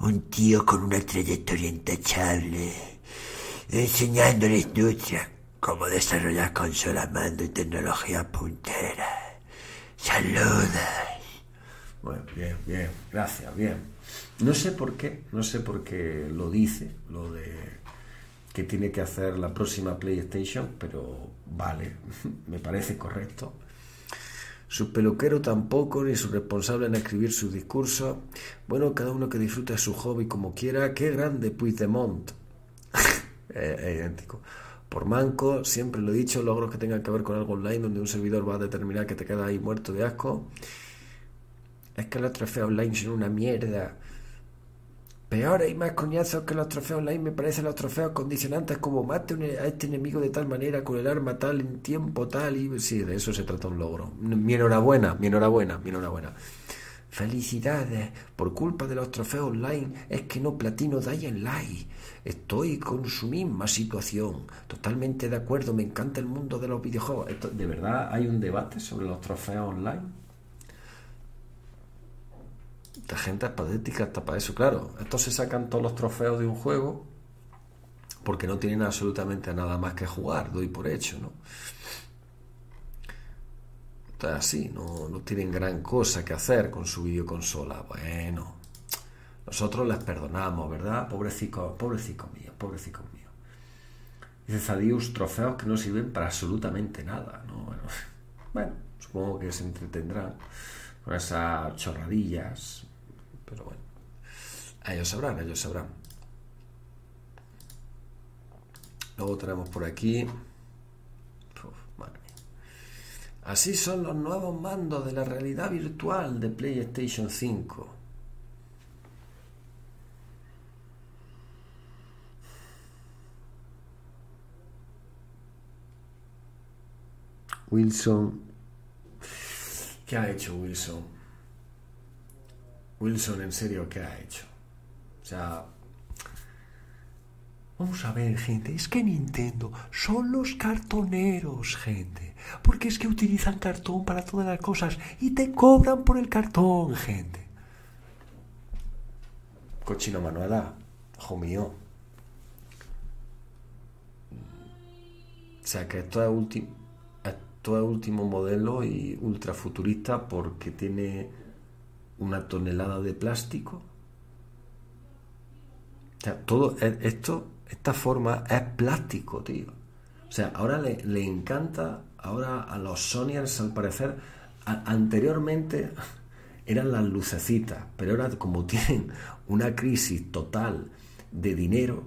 K: Un tío con una trayectoria intachable, enseñando a la industria cómo desarrollar consolas, mando y tecnología puntera. Saludos.
A: Bueno, bien, bien, gracias, bien. No sé por qué, no sé por qué lo dice, lo de que tiene que hacer la próxima PlayStation, pero vale, me parece correcto. Su peluquero tampoco, ni su responsable en escribir sus discursos. Bueno, cada uno que disfrute su hobby como quiera. ¡Qué grande Puigdemont! es, es idéntico. Por manco, siempre lo he dicho, logros que tengan que ver con algo online donde un servidor va a determinar que te quedas ahí muerto de asco. Es que los trofeos online son una mierda. Peor y más coñazos que los trofeos online me parecen los trofeos condicionantes como mate a este enemigo de tal manera con el arma tal en tiempo tal y sí, de eso se trata un logro. Mi enhorabuena, mi enhorabuena, mi enhorabuena. Felicidades, por culpa de los trofeos online es que no platino Dying Light. Estoy con su misma situación. Totalmente de acuerdo, me encanta el mundo de los videojuegos. ¿De verdad hay un debate sobre los trofeos online? Esta gente es patética hasta para eso. Claro, estos se sacan todos los trofeos de un juego porque no tienen absolutamente nada más que jugar, doy por hecho, ¿no? Entonces así, no, no tienen gran cosa que hacer con su videoconsola. Bueno, nosotros les perdonamos, ¿verdad? Pobrecicos, pobrecicos míos, pobrecicos míos. Dice Zadius, trofeos que no sirven para absolutamente nada, ¿no? Bueno, bueno, supongo que se entretendrán con esas chorradillas, pero bueno, ellos sabrán, ellos sabrán. Luego tenemos por aquí. Así son los nuevos mandos de la realidad virtual de PlayStation 5. Wilson. ¿Qué ha hecho Wilson? Wilson, en serio, ¿qué ha hecho? O sea, Vamos a ver, gente, es que Nintendo son los cartoneros, gente. Porque es que utilizan cartón para todas las cosas y te cobran por el cartón, gente. Cochino Manuela, hijo mío. O sea que esto es, esto es último modelo y ultra futurista porque tiene una tonelada de plástico. O sea, todo e- esto, esta forma es plástico, tío. O sea, ahora le, le encanta, ahora a los Sonyers al parecer, anteriormente eran las lucecitas, pero ahora como tienen una crisis total de dinero,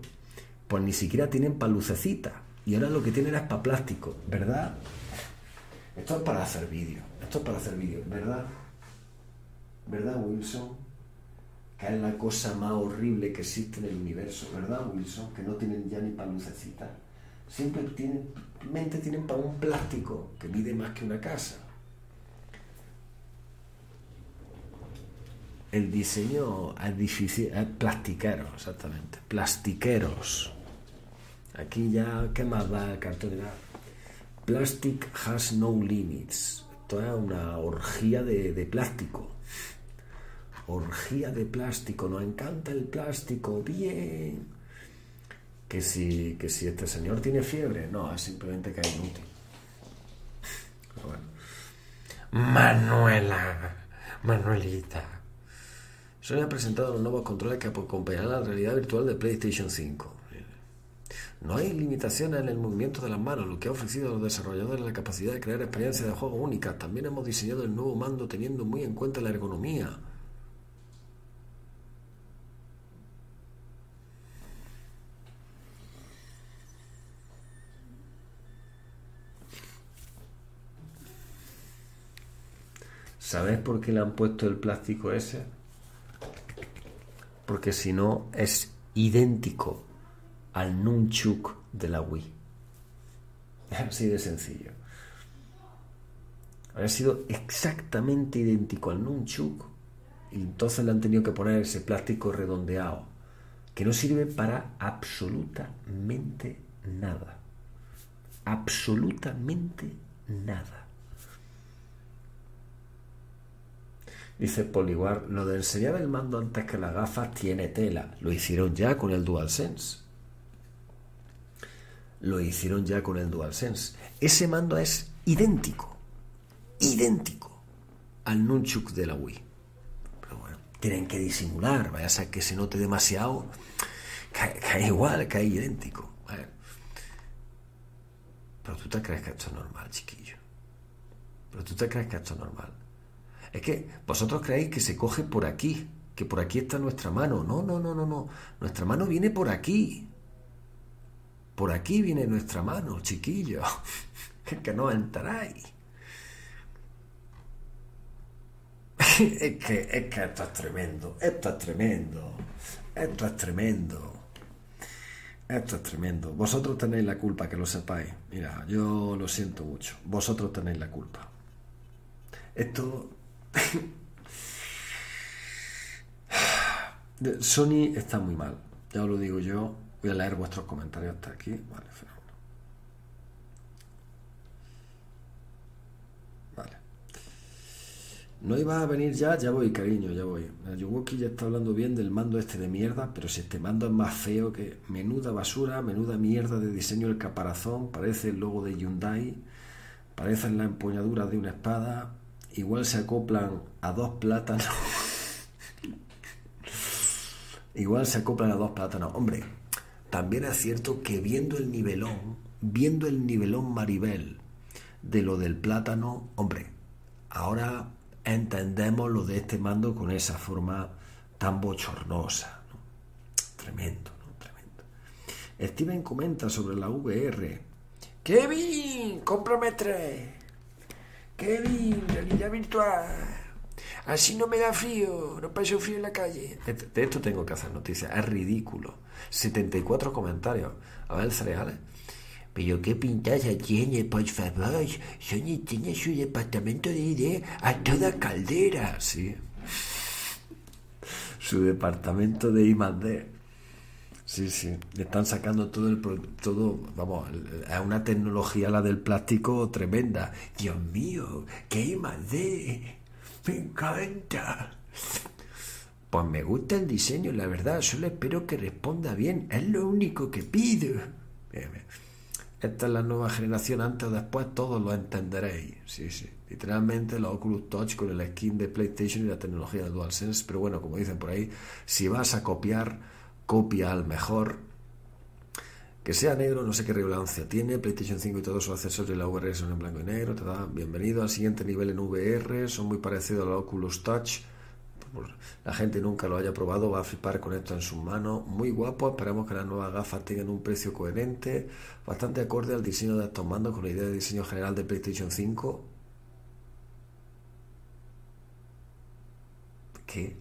A: pues ni siquiera tienen para lucecitas. Y ahora lo que tienen es para plástico, ¿verdad? Esto es para hacer vídeo, esto es para hacer vídeo, ¿verdad? ¿Verdad, Wilson? que es la cosa más horrible que existe en el universo, ¿verdad, Wilson? Que no tienen ya ni para lucecitas. Siempre tienen, mente tienen para un plástico que mide más que una casa. El diseño es difícil, es plastiquero, exactamente. Plastiqueros. Aquí ya, ¿qué más da el Plastic has no limits. Esto es una orgía de plástico orgía de plástico, nos encanta el plástico, bien. Que si, que si este señor tiene fiebre, no, es simplemente que es inútil.
L: Manuela, Manuelita.
A: Sony ha presentado los nuevos controles que acompañarán la realidad virtual de PlayStation 5. No hay limitaciones en el movimiento de las manos, lo que ha ofrecido a los desarrolladores la capacidad de crear experiencias de juego únicas. También hemos diseñado el nuevo mando teniendo muy en cuenta la ergonomía. ¿Sabes por qué le han puesto el plástico ese? Porque si no es idéntico al Nunchuk de la Wii. Así de sencillo. Habría sido exactamente idéntico al Nunchuk y entonces le han tenido que poner ese plástico redondeado que no sirve para absolutamente nada. Absolutamente nada. Dice Poliwar, lo de enseñar el mando antes que las gafas tiene tela. Lo hicieron ya con el DualSense. Lo hicieron ya con el DualSense. Ese mando es idéntico, idéntico al Nunchuk de la Wii. Pero bueno, tienen que disimular, vaya a que se note demasiado, es igual, es idéntico. Pero tú te crees que esto es normal, chiquillo. Pero tú te crees que esto es normal. Es que vosotros creéis que se coge por aquí, que por aquí está nuestra mano. No, no, no, no, no. Nuestra mano viene por aquí. Por aquí viene nuestra mano, chiquillo. Es que no entráis. Es que, es que esto es tremendo. Esto es tremendo. Esto es tremendo. Esto es tremendo. Vosotros tenéis la culpa, que lo sepáis. Mira, yo lo siento mucho. Vosotros tenéis la culpa. Esto Sony está muy mal, ya os lo digo yo. Voy a leer vuestros comentarios hasta aquí. Vale, fenómeno. Vale. No iba a venir ya, ya voy, cariño, ya voy. Yuwoki ya está hablando bien del mando este de mierda, pero si este mando es más feo que menuda basura, menuda mierda de diseño el caparazón, parece el logo de Hyundai, parecen la empuñadura de una espada, igual se acoplan a dos plátanos. igual se acoplan a dos plátanos. Hombre, también es cierto que viendo el nivelón, viendo el nivelón Maribel de lo del plátano, hombre, ahora entendemos lo de este mando con esa forma tan bochornosa. ¿no? Tremendo. Tremendo. Steven comenta sobre la VR. Kevin, cómprame tres. Kevin, realidad virtual. Así no me da frío, no paso frío en la calle. De esto tengo que hacer noticias, es ridículo. 74 comentarios. A ver, cereales.
K: Pero qué pintaza tiene, por favor. Sony tiene su departamento de ID a toda caldera.
A: Sí. Su departamento de I+D. Sí, sí. Le están sacando todo el todo, vamos, es una tecnología la del plástico tremenda. Dios mío, qué I+D. Me encanta. Pues me gusta el diseño, la verdad. Solo espero que responda bien. Es lo único que pido. Esta es la nueva generación, antes o después todos lo entenderéis. Sí, sí. Literalmente los Oculus Touch con el skin de PlayStation y la tecnología de DualSense. Pero bueno, como dicen por ahí, si vas a copiar, copia al mejor. Que sea negro, no sé qué relevancia tiene. PlayStation 5 y todos sus accesorios de la VR son en blanco y negro. Te da bienvenido al siguiente nivel en VR. Son muy parecidos a los Oculus Touch la gente nunca lo haya probado, va a flipar con esto en sus manos. Muy guapo, esperamos que las nuevas gafas tengan un precio coherente, bastante acorde al diseño de estos mandos con la idea de diseño general de PlayStation 5. ¿Qué?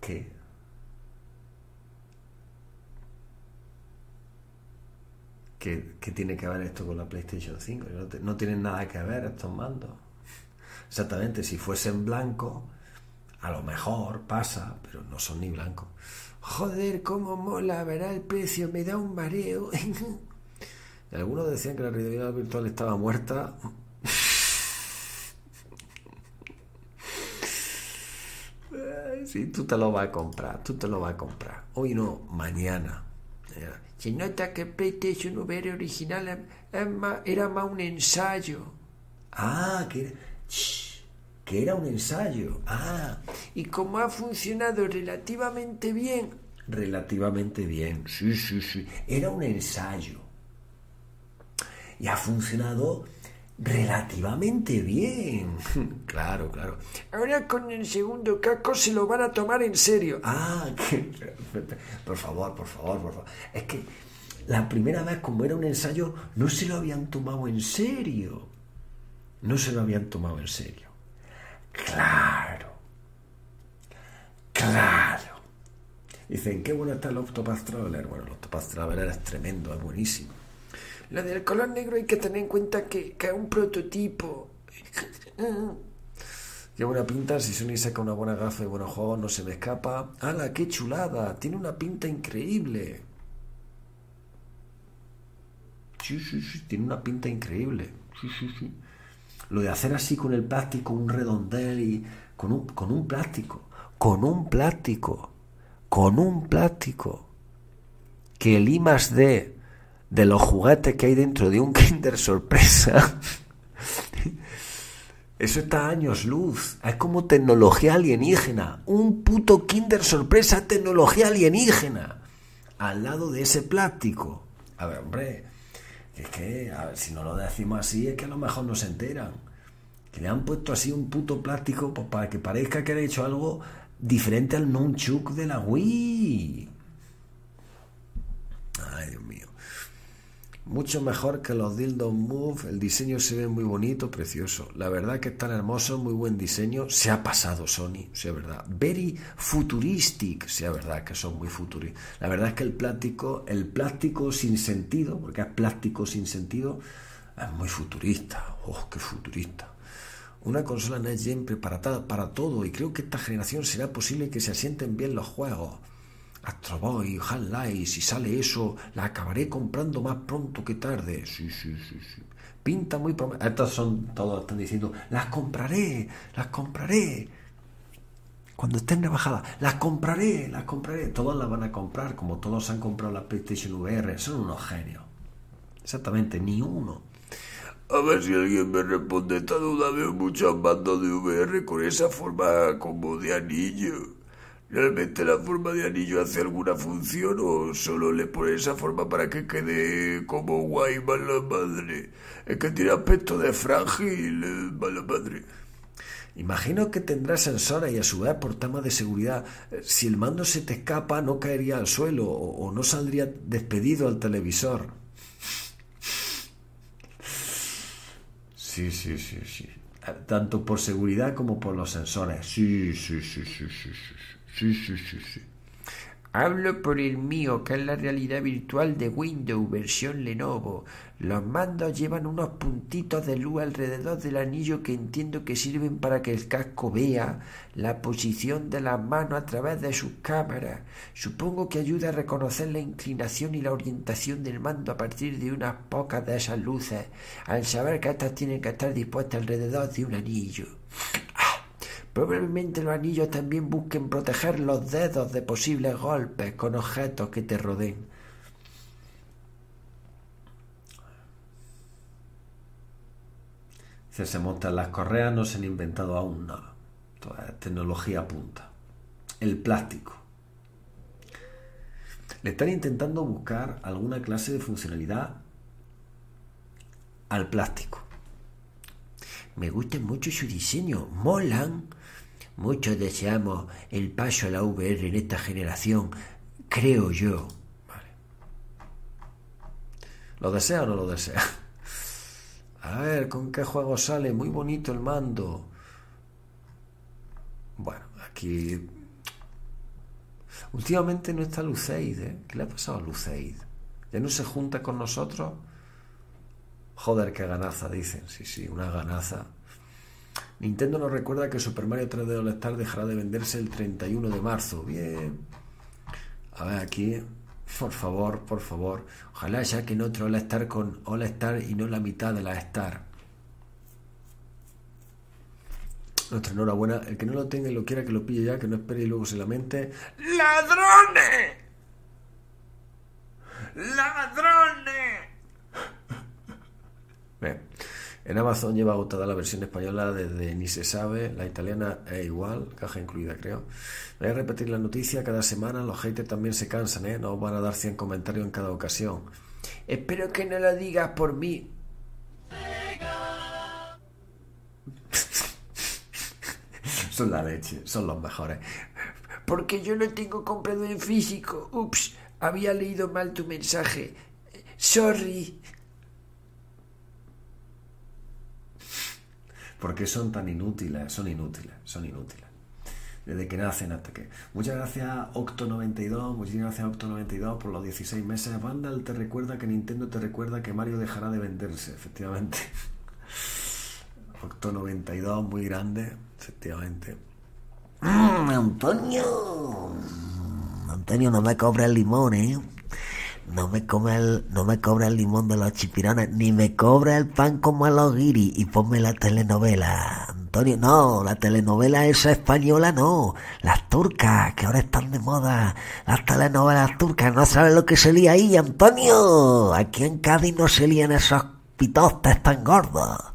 A: ¿Qué? ¿Qué, ¿Qué, tiene que ver esto con la PlayStation 5? No, tienen nada que ver estos mandos. Exactamente, si fuesen blanco, a lo mejor pasa, pero no son ni blancos. Joder, cómo mola, verá el precio, me da un mareo. algunos decían que la realidad virtual estaba muerta. Sí, tú te lo vas a comprar, tú te lo vas a comprar. Hoy no, mañana. Se nota que PlayStation VR original era más un ensayo. Ah, que que era un ensayo. Ah, y como ha funcionado relativamente bien. Relativamente bien, sí, sí, sí. Era un ensayo. Y ha funcionado relativamente bien. claro, claro. Ahora con el segundo caco se lo van a tomar en serio. Ah, que... por favor, por favor, por favor. Es que la primera vez como era un ensayo no se lo habían tomado en serio. No se lo habían tomado en serio. Claro. Claro. Dicen, qué bueno está el Octopath Traveler. Bueno, el Octopath Traveler es tremendo, es buenísimo. Lo del color negro hay que tener en cuenta que, que es un prototipo. Qué buena pinta, si Sony saca una buena gafa y buenos juegos, no se me escapa. ¡Hala, qué chulada! Tiene una pinta increíble. Sí, sí, sí, tiene una pinta increíble. Sí, sí, sí. Lo de hacer así con el plástico, un redondel y con un, con un plástico, con un plástico, con un plástico. Que el I más D de los juguetes que hay dentro de un Kinder sorpresa. Eso está a años luz. Es como tecnología alienígena. Un puto Kinder sorpresa tecnología alienígena. Al lado de ese plástico. A ver, hombre, es que, a ver, si no lo decimos así, es que a lo mejor no se enteran. Que le han puesto así un puto plástico pues, para que parezca que ha hecho algo diferente al nunchuk de la Wii. Ay, Dios mío. Mucho mejor que los Dildo Move. El diseño se ve muy bonito, precioso. La verdad que están hermosos, muy buen diseño. Se ha pasado Sony, sea verdad. Very futuristic, sea verdad que son muy futuristas. La verdad es que el plástico, el plástico sin sentido, porque es plástico sin sentido, es muy futurista. Oh, qué futurista. Una consola Next Gen preparada para todo y creo que esta generación será posible que se asienten bien los juegos. Astro Boy, Half-Life, si sale eso, la acabaré comprando más pronto que tarde. Sí, sí, sí, sí. Pinta muy prom- Estos son todos están diciendo, las compraré, las compraré. Cuando estén rebajadas, las compraré, las compraré. Todos las van a comprar, como todos han comprado la PlayStation VR. Son unos genios. Exactamente, ni uno.
K: A ver si alguien me responde esta duda. Veo muchos mandos de VR con esa forma como de anillo. ¿Realmente la forma de anillo hace alguna función o solo le pone esa forma para que quede como guay mala madre? Es que tiene aspecto de frágil, eh, mala madre.
A: Imagino que tendrá sensores y a su vez por temas de seguridad, eh, si el mando se te escapa no caería al suelo o, o no saldría despedido al televisor. Sí, sí, sí, sí. Eh, Tanto por seguridad como por los sensores. Sí, sí, sí, sí, sí, sí, sí, sí, sí, sí.
K: Hablo por el mío, que es la realidad virtual de Windows, versión Lenovo. Los mandos llevan unos puntitos de luz alrededor del anillo que entiendo que sirven para que el casco vea la posición de las manos a través de sus cámaras. Supongo que ayuda a reconocer la inclinación y la orientación del mando a partir de unas pocas de esas luces, al saber que estas tienen que estar dispuestas alrededor de un anillo. Probablemente los anillos también busquen proteger los dedos de posibles golpes con objetos que te rodeen.
A: Si se montan las correas no se han inventado aún nada. Toda es tecnología punta. El plástico. Le están intentando buscar alguna clase de funcionalidad al plástico.
K: Me gusta mucho su diseño, molan. Muchos deseamos el paso a la VR en esta generación, creo yo.
A: ¿Lo desea o no lo desea? A ver, ¿con qué juego sale? Muy bonito el mando. Bueno, aquí... Últimamente no está Luceid, ¿eh? ¿Qué le ha pasado a Luceid? ¿Ya no se junta con nosotros? Joder, qué ganaza, dicen. Sí, sí, una ganaza. Nintendo nos recuerda que Super Mario 3D All Star dejará de venderse el 31 de marzo. Bien. A ver, aquí... Por favor, por favor. Ojalá ya que en otro All Star con All Star y no la mitad de la Star. Nuestra enhorabuena. El que no lo tenga y lo quiera que lo pille ya, que no espere y luego se lamente.
K: ¡Ladrones! ¡Ladrones!
A: Bien. En Amazon lleva agotada la versión española desde Ni se sabe, la italiana es igual, caja incluida creo. Voy a repetir la noticia cada semana, los haters también se cansan, ¿eh? No van a dar 100 comentarios en cada ocasión.
K: Espero que no lo digas por mí.
A: son la leche, son los mejores.
K: Porque yo lo tengo comprado en físico. Ups, había leído mal tu mensaje. Sorry.
A: Porque son tan inútiles, son inútiles, son inútiles. Desde que nacen hasta que. Muchas gracias Octo92, muchísimas gracias Octo92 por los 16 meses. Vandal te recuerda que Nintendo te recuerda que Mario dejará de venderse, efectivamente. Octo92, muy grande, efectivamente.
K: Mm, Antonio. Antonio, no me cobra el limón, ¿eh? No me, come el, no me cobra el limón de los chipirones, ni me cobra el pan como a los. Y ponme la telenovela. Antonio, no, la telenovela esa española no. Las turcas, que ahora están de moda. Las telenovelas turcas, no sabes lo que se lía ahí, Antonio. Aquí en Cádiz no se lían esos pitostes tan gordos.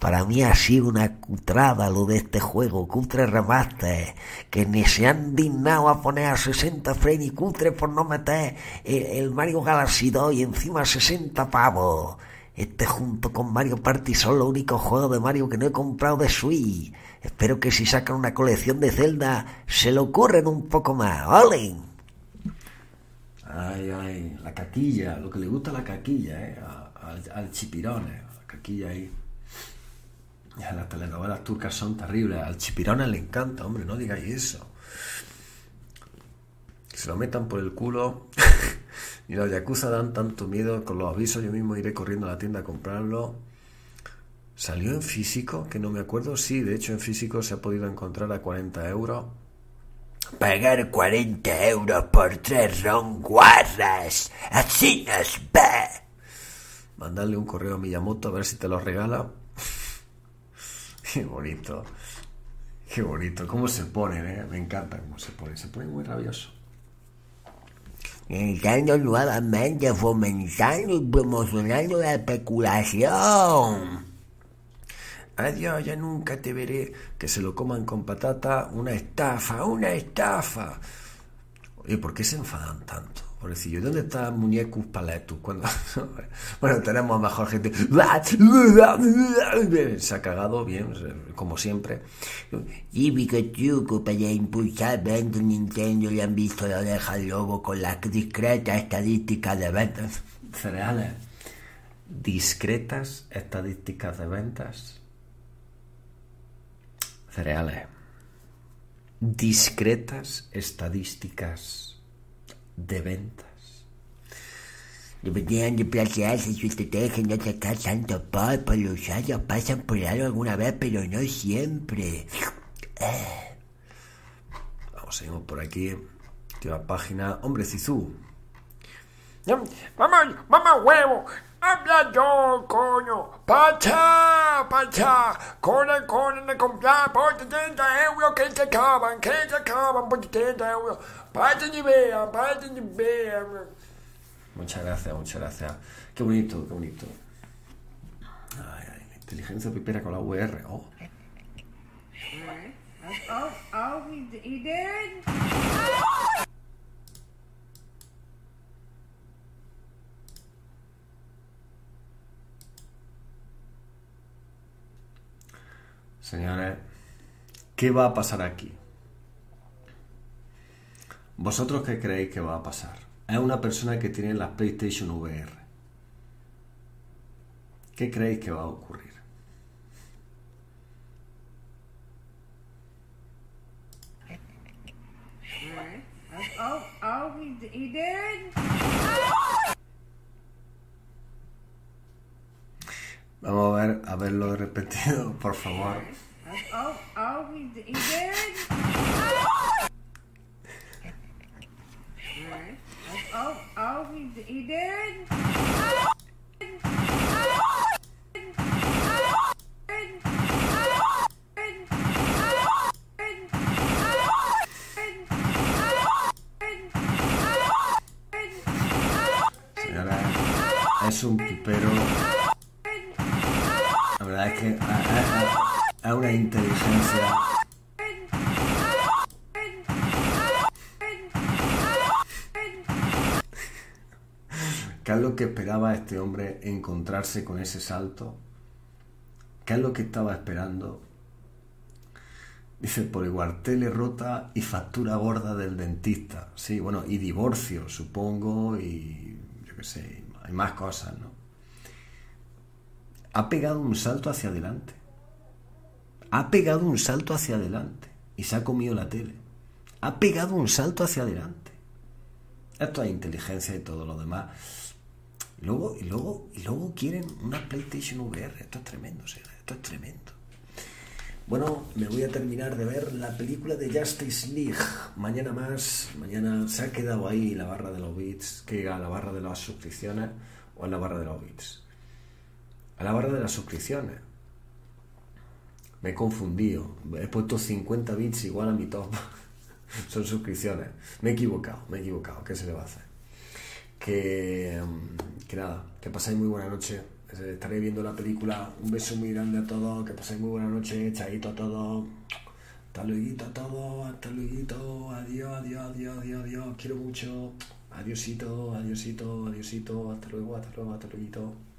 K: Para mí ha sido una cutrada lo de este juego, cutre remaster, que ni se han dignado a poner a 60 frames y cutre por no meter el, Mario Galaxy 2 y encima 60 pavos. Este junto con Mario Party son los únicos juegos de Mario que no he comprado de Switch. Espero que si sacan una colección de Zelda se lo ocurren un poco más. ¡Ole!
A: Ay, ay, la caquilla, lo que le gusta la caquilla, ¿eh? Al, al chipirone, la caquilla ahí. Las telenovelas turcas son terribles, al chipirone le encanta, hombre, no digáis eso. Que se lo metan por el culo. y los yakuza dan tanto miedo con los avisos, yo mismo iré corriendo a la tienda a comprarlo. ¿Salió en físico? Que no me acuerdo. Sí, de hecho en físico se ha podido encontrar a 40 euros.
K: Pagar 40 euros por tres ron guarras. Así nos va.
A: Mandarle un correo a Miyamoto a ver si te lo regala. Qué bonito. Qué bonito. ¿Cómo se ponen, eh? Me encanta cómo se ponen. Se ponen muy rabioso.
K: Nintendo nuevamente fomentando y promocionando la especulación.
A: Adiós, ya nunca te veré. Que se lo coman con patata. Una estafa, una estafa. Oye, ¿por qué se enfadan tanto? Pobrecillo, ¿dónde está Muñecos Paletus? Cuando... bueno, tenemos a mejor gente. Se ha cagado bien, como siempre.
K: Típico truco para impulsar ventas Nintendo le han visto la oreja al lobo con las discretas estadísticas de ventas.
A: Cereales. Discretas estadísticas de ventas. Cereales. Discretas estadísticas de ventas.
K: Deberían de plantearse su estrategia no sacar tanto polvo. Los usuarios pasan por algo alguna vez, pero no siempre. Eh.
A: Vamos, seguimos por aquí. Última página. Hombre, Cizú.
M: Vamos, vamos, huevo. Habla yo, coño. Pacha, pacha. Corre, corre de comprar por 70 euros que se acaban, que se acaban por 70 euros. Pachen y vean, pachen y vean.
A: Muchas gracias, muchas gracias. Qué bonito, qué bonito. Ay, ay, la inteligencia pipera con la UR. Oh.
N: Oh, oh, he, he did?
A: Señores, ¿qué va a pasar aquí? ¿Vosotros qué creéis que va a pasar? Es una persona que tiene la PlayStation VR. ¿Qué creéis que va a ocurrir?
N: Oh, oh, he, he did?
A: Vamos a ver, a verlo repetido, por favor. Es un pipero. Es que es una inteligencia. ¿Qué es lo que esperaba este hombre encontrarse con ese salto? ¿Qué es lo que estaba esperando? Dice, por igual, tele rota y factura gorda del dentista. Sí, bueno, y divorcio, supongo, y yo qué sé, hay más cosas, ¿no? Ha pegado un salto hacia adelante. Ha pegado un salto hacia adelante y se ha comido la tele. Ha pegado un salto hacia adelante. Esto es inteligencia y todo lo demás. Y luego, y luego, y luego quieren una PlayStation VR. Esto es tremendo, señores, esto es tremendo. Bueno, me voy a terminar de ver la película de Justice League. Mañana más. Mañana se ha quedado ahí la barra de los bits. Que a la barra de las suscripciones o en la barra de los bits. A la barra de las suscripciones. Me he confundido. He puesto 50 bits igual a mi top. Son suscripciones. Me he equivocado, me he equivocado. ¿Qué se le va a hacer? Que, mm, que nada, que pasáis muy buena noche. Estaré viendo la película. Un beso muy grande a todos. Que pasáis muy buena noche. Chaito a todos. Hasta luego a todos. Hasta luego. Adiós, adiós, adiós, adiós, adiós. Quiero mucho. Adiosito, adiosito, adiosito. Hasta luego, hasta luego, hasta luego.